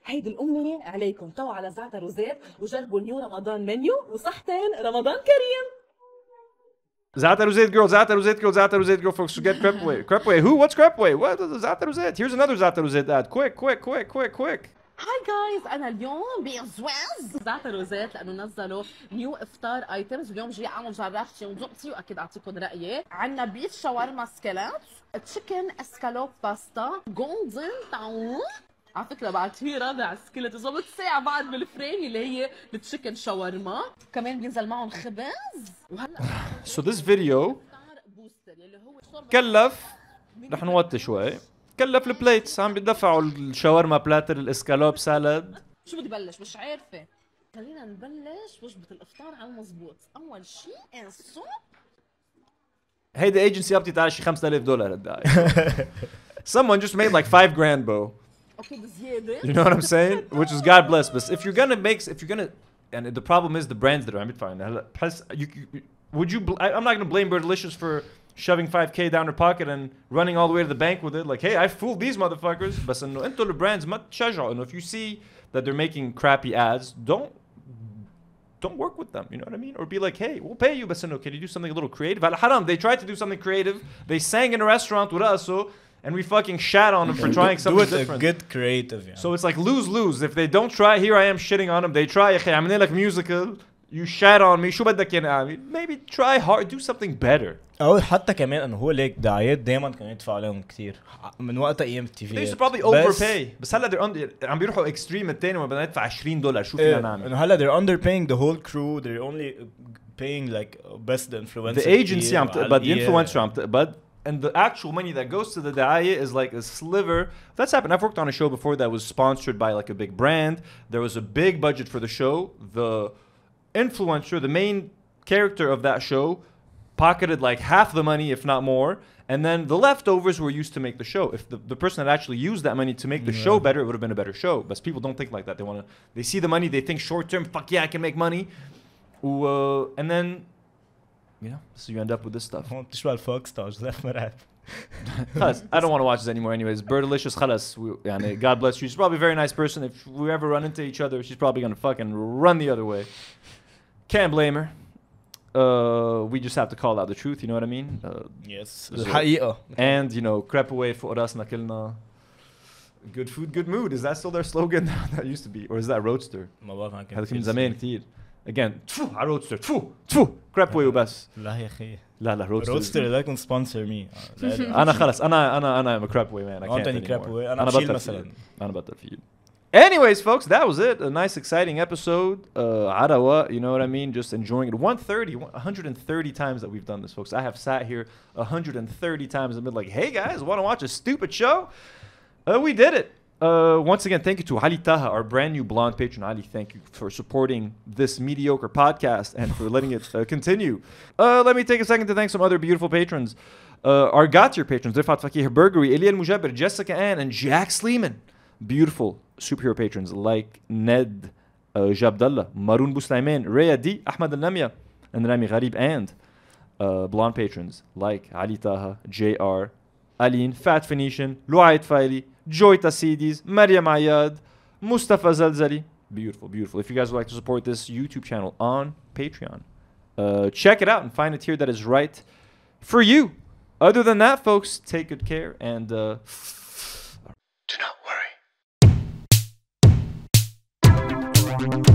هيدي الامنيه عليكم تو على زعتر وزيت وجربوا النيو رمضان منيو وصحتين رمضان كريم.
Zatar Uzet girl, Zatar Uzet girl, Zatar Uzet girl, folks. Forget Crepway. Crepway, who? What's Crepway? What is Zatar Uzet? Here's another Zatar Uzet ad. Quick, quick, quick, quick, quick.
هاي جايز أنا اليوم بعزواز ذات روزات لأنه نزلوا نيو افطار ايتمز اليوم جاي اعمل جربتي وذقتي واكيد اعطيكم رايي عندنا بيف شاورما سكيلت تشيكن اسكالوب باستا جولدن تاون على فكرة بعد في رابع سكيلت ظبط ساعة بعد بالفريم اللي هي التشيكن شاورما كمان بينزل معهم خبز. وهلا [SIGHS]
So this video كلف رح نوطي شوي. كلف البليتس عم بيدفعوا الشاورما بلاتر الإسكالوب سالاد
شو بدي بلش؟ مش عارفة. خلينا نبلش وجبة الإفطار على المزبوط أول شيء السوب
هيدي ايجنسي قبضت على شي 5000 دولار هالدقايق [LAUGHS] Someone just made like 5 grand bro. You know what I'm saying? Which is God bless. But if you're gonna make, if you're gonna, and the problem is the brands that are. I'm fine. Plus, you, you would you? I, am not gonna blame Bertilicious for shoving 5k down her pocket and running all the way to the bank with it. Like, hey, I fooled these motherfuckers. But into the brands, and if you see that they're making crappy ads, don't don't work with them. You know what I mean? Or be like, hey, we'll pay you, but can you do something a little creative? Al Haram, they tried to do something creative. They sang in a restaurant with us, so And we fucking shat on them for trying
do
something
it a
different.
good creative يعني.
So it's like lose lose. If they don't try, here I am shitting on them. They try, يا أخي عملنا لك musical. You shat on me. شو بدك يعني أعمل؟ Maybe try hard. Do something better.
او حتى كمان انه هو ليك دعايات دايما كانوا يدفعوا عليهم كثير من وقت ايام التي
They
في
used to probably overpay. بس هلا they're under عم بيروحوا extreme التاني وما بدنا ندفع 20 دولار شو فينا نعمل؟
انه هلا they're underpaying the whole crew they're only paying like best the influencer
The agency
كتير
عم تقبض, the
وعلى-
influencer عم تقبض, and the actual money that goes to the day is like a sliver. That's happened. I've worked on a show before that was sponsored by like a big brand. There was a big budget for the show. The influencer, the main character of that show, pocketed like half the money, if not more. And then the leftovers were used to make the show. If the, the person had actually used that money to make the
yeah.
show better, it would have been a better show. But people don't think like that. They want to, they see the money, they think short term, fuck yeah, I can make money. Uh, and then you know, so you end up with this stuff. [LAUGHS] I don't want to watch this anymore anyways. Bertilicious خلاص, God bless you. She's probably a very nice person. If we ever run into each other, she's probably going to fucking run the other way. Can't blame her. Uh, we just have to call out the truth, you know what I mean? Uh,
yes. الحقيقة.
And, you know, crap away for راسنا nakilna. Good food, good mood. Is that still their slogan? [LAUGHS] that used to be. Or is that Roadster؟ again تفو على روadster تفو تفو crepe away وبس
لا يا اخي
لا لا roadster
روستر لكم سبونسر مي
انا خلص انا انا انا I'm a crap way man I
آه،
can't
تاني
anymore.
crap way. أنا
انا
بشيل
بطل
مثلاً.
فيد. انا بطل فيد Anyways, folks, that was it. A nice, exciting episode. Uh, Arawa, you know what I mean? Just enjoying it. 130, 130 times that we've done this, folks. I have sat here 130 times and been like, hey guys, want to watch a stupid show? Uh, we did it. Uh, once again, thank you to Ali Taha, our brand new blonde patron. Ali, thank you for supporting this mediocre podcast and for letting it uh, continue. Uh, let me take a second to thank some other beautiful patrons. Uh, our got your patrons, Rifat Fakih Burgery, Elian Mujabir, Jessica Ann, and Jack Sleeman. Beautiful superhero patrons like Ned uh, Jabdallah, Maroon Boustaiman, Rhea D, Ahmad Al Namia, and Rami Gharib, and blonde patrons like Ali Taha, JR, Aline, Fat Phoenician, Luayt Faili, Joy Tasidis, Mariam Ayad, Mustafa Zalzali. Beautiful, beautiful. If you guys would like to support this YouTube channel on Patreon, uh, check it out and find a tier that is right for you. Other than that, folks, take good care and uh,
Do not worry.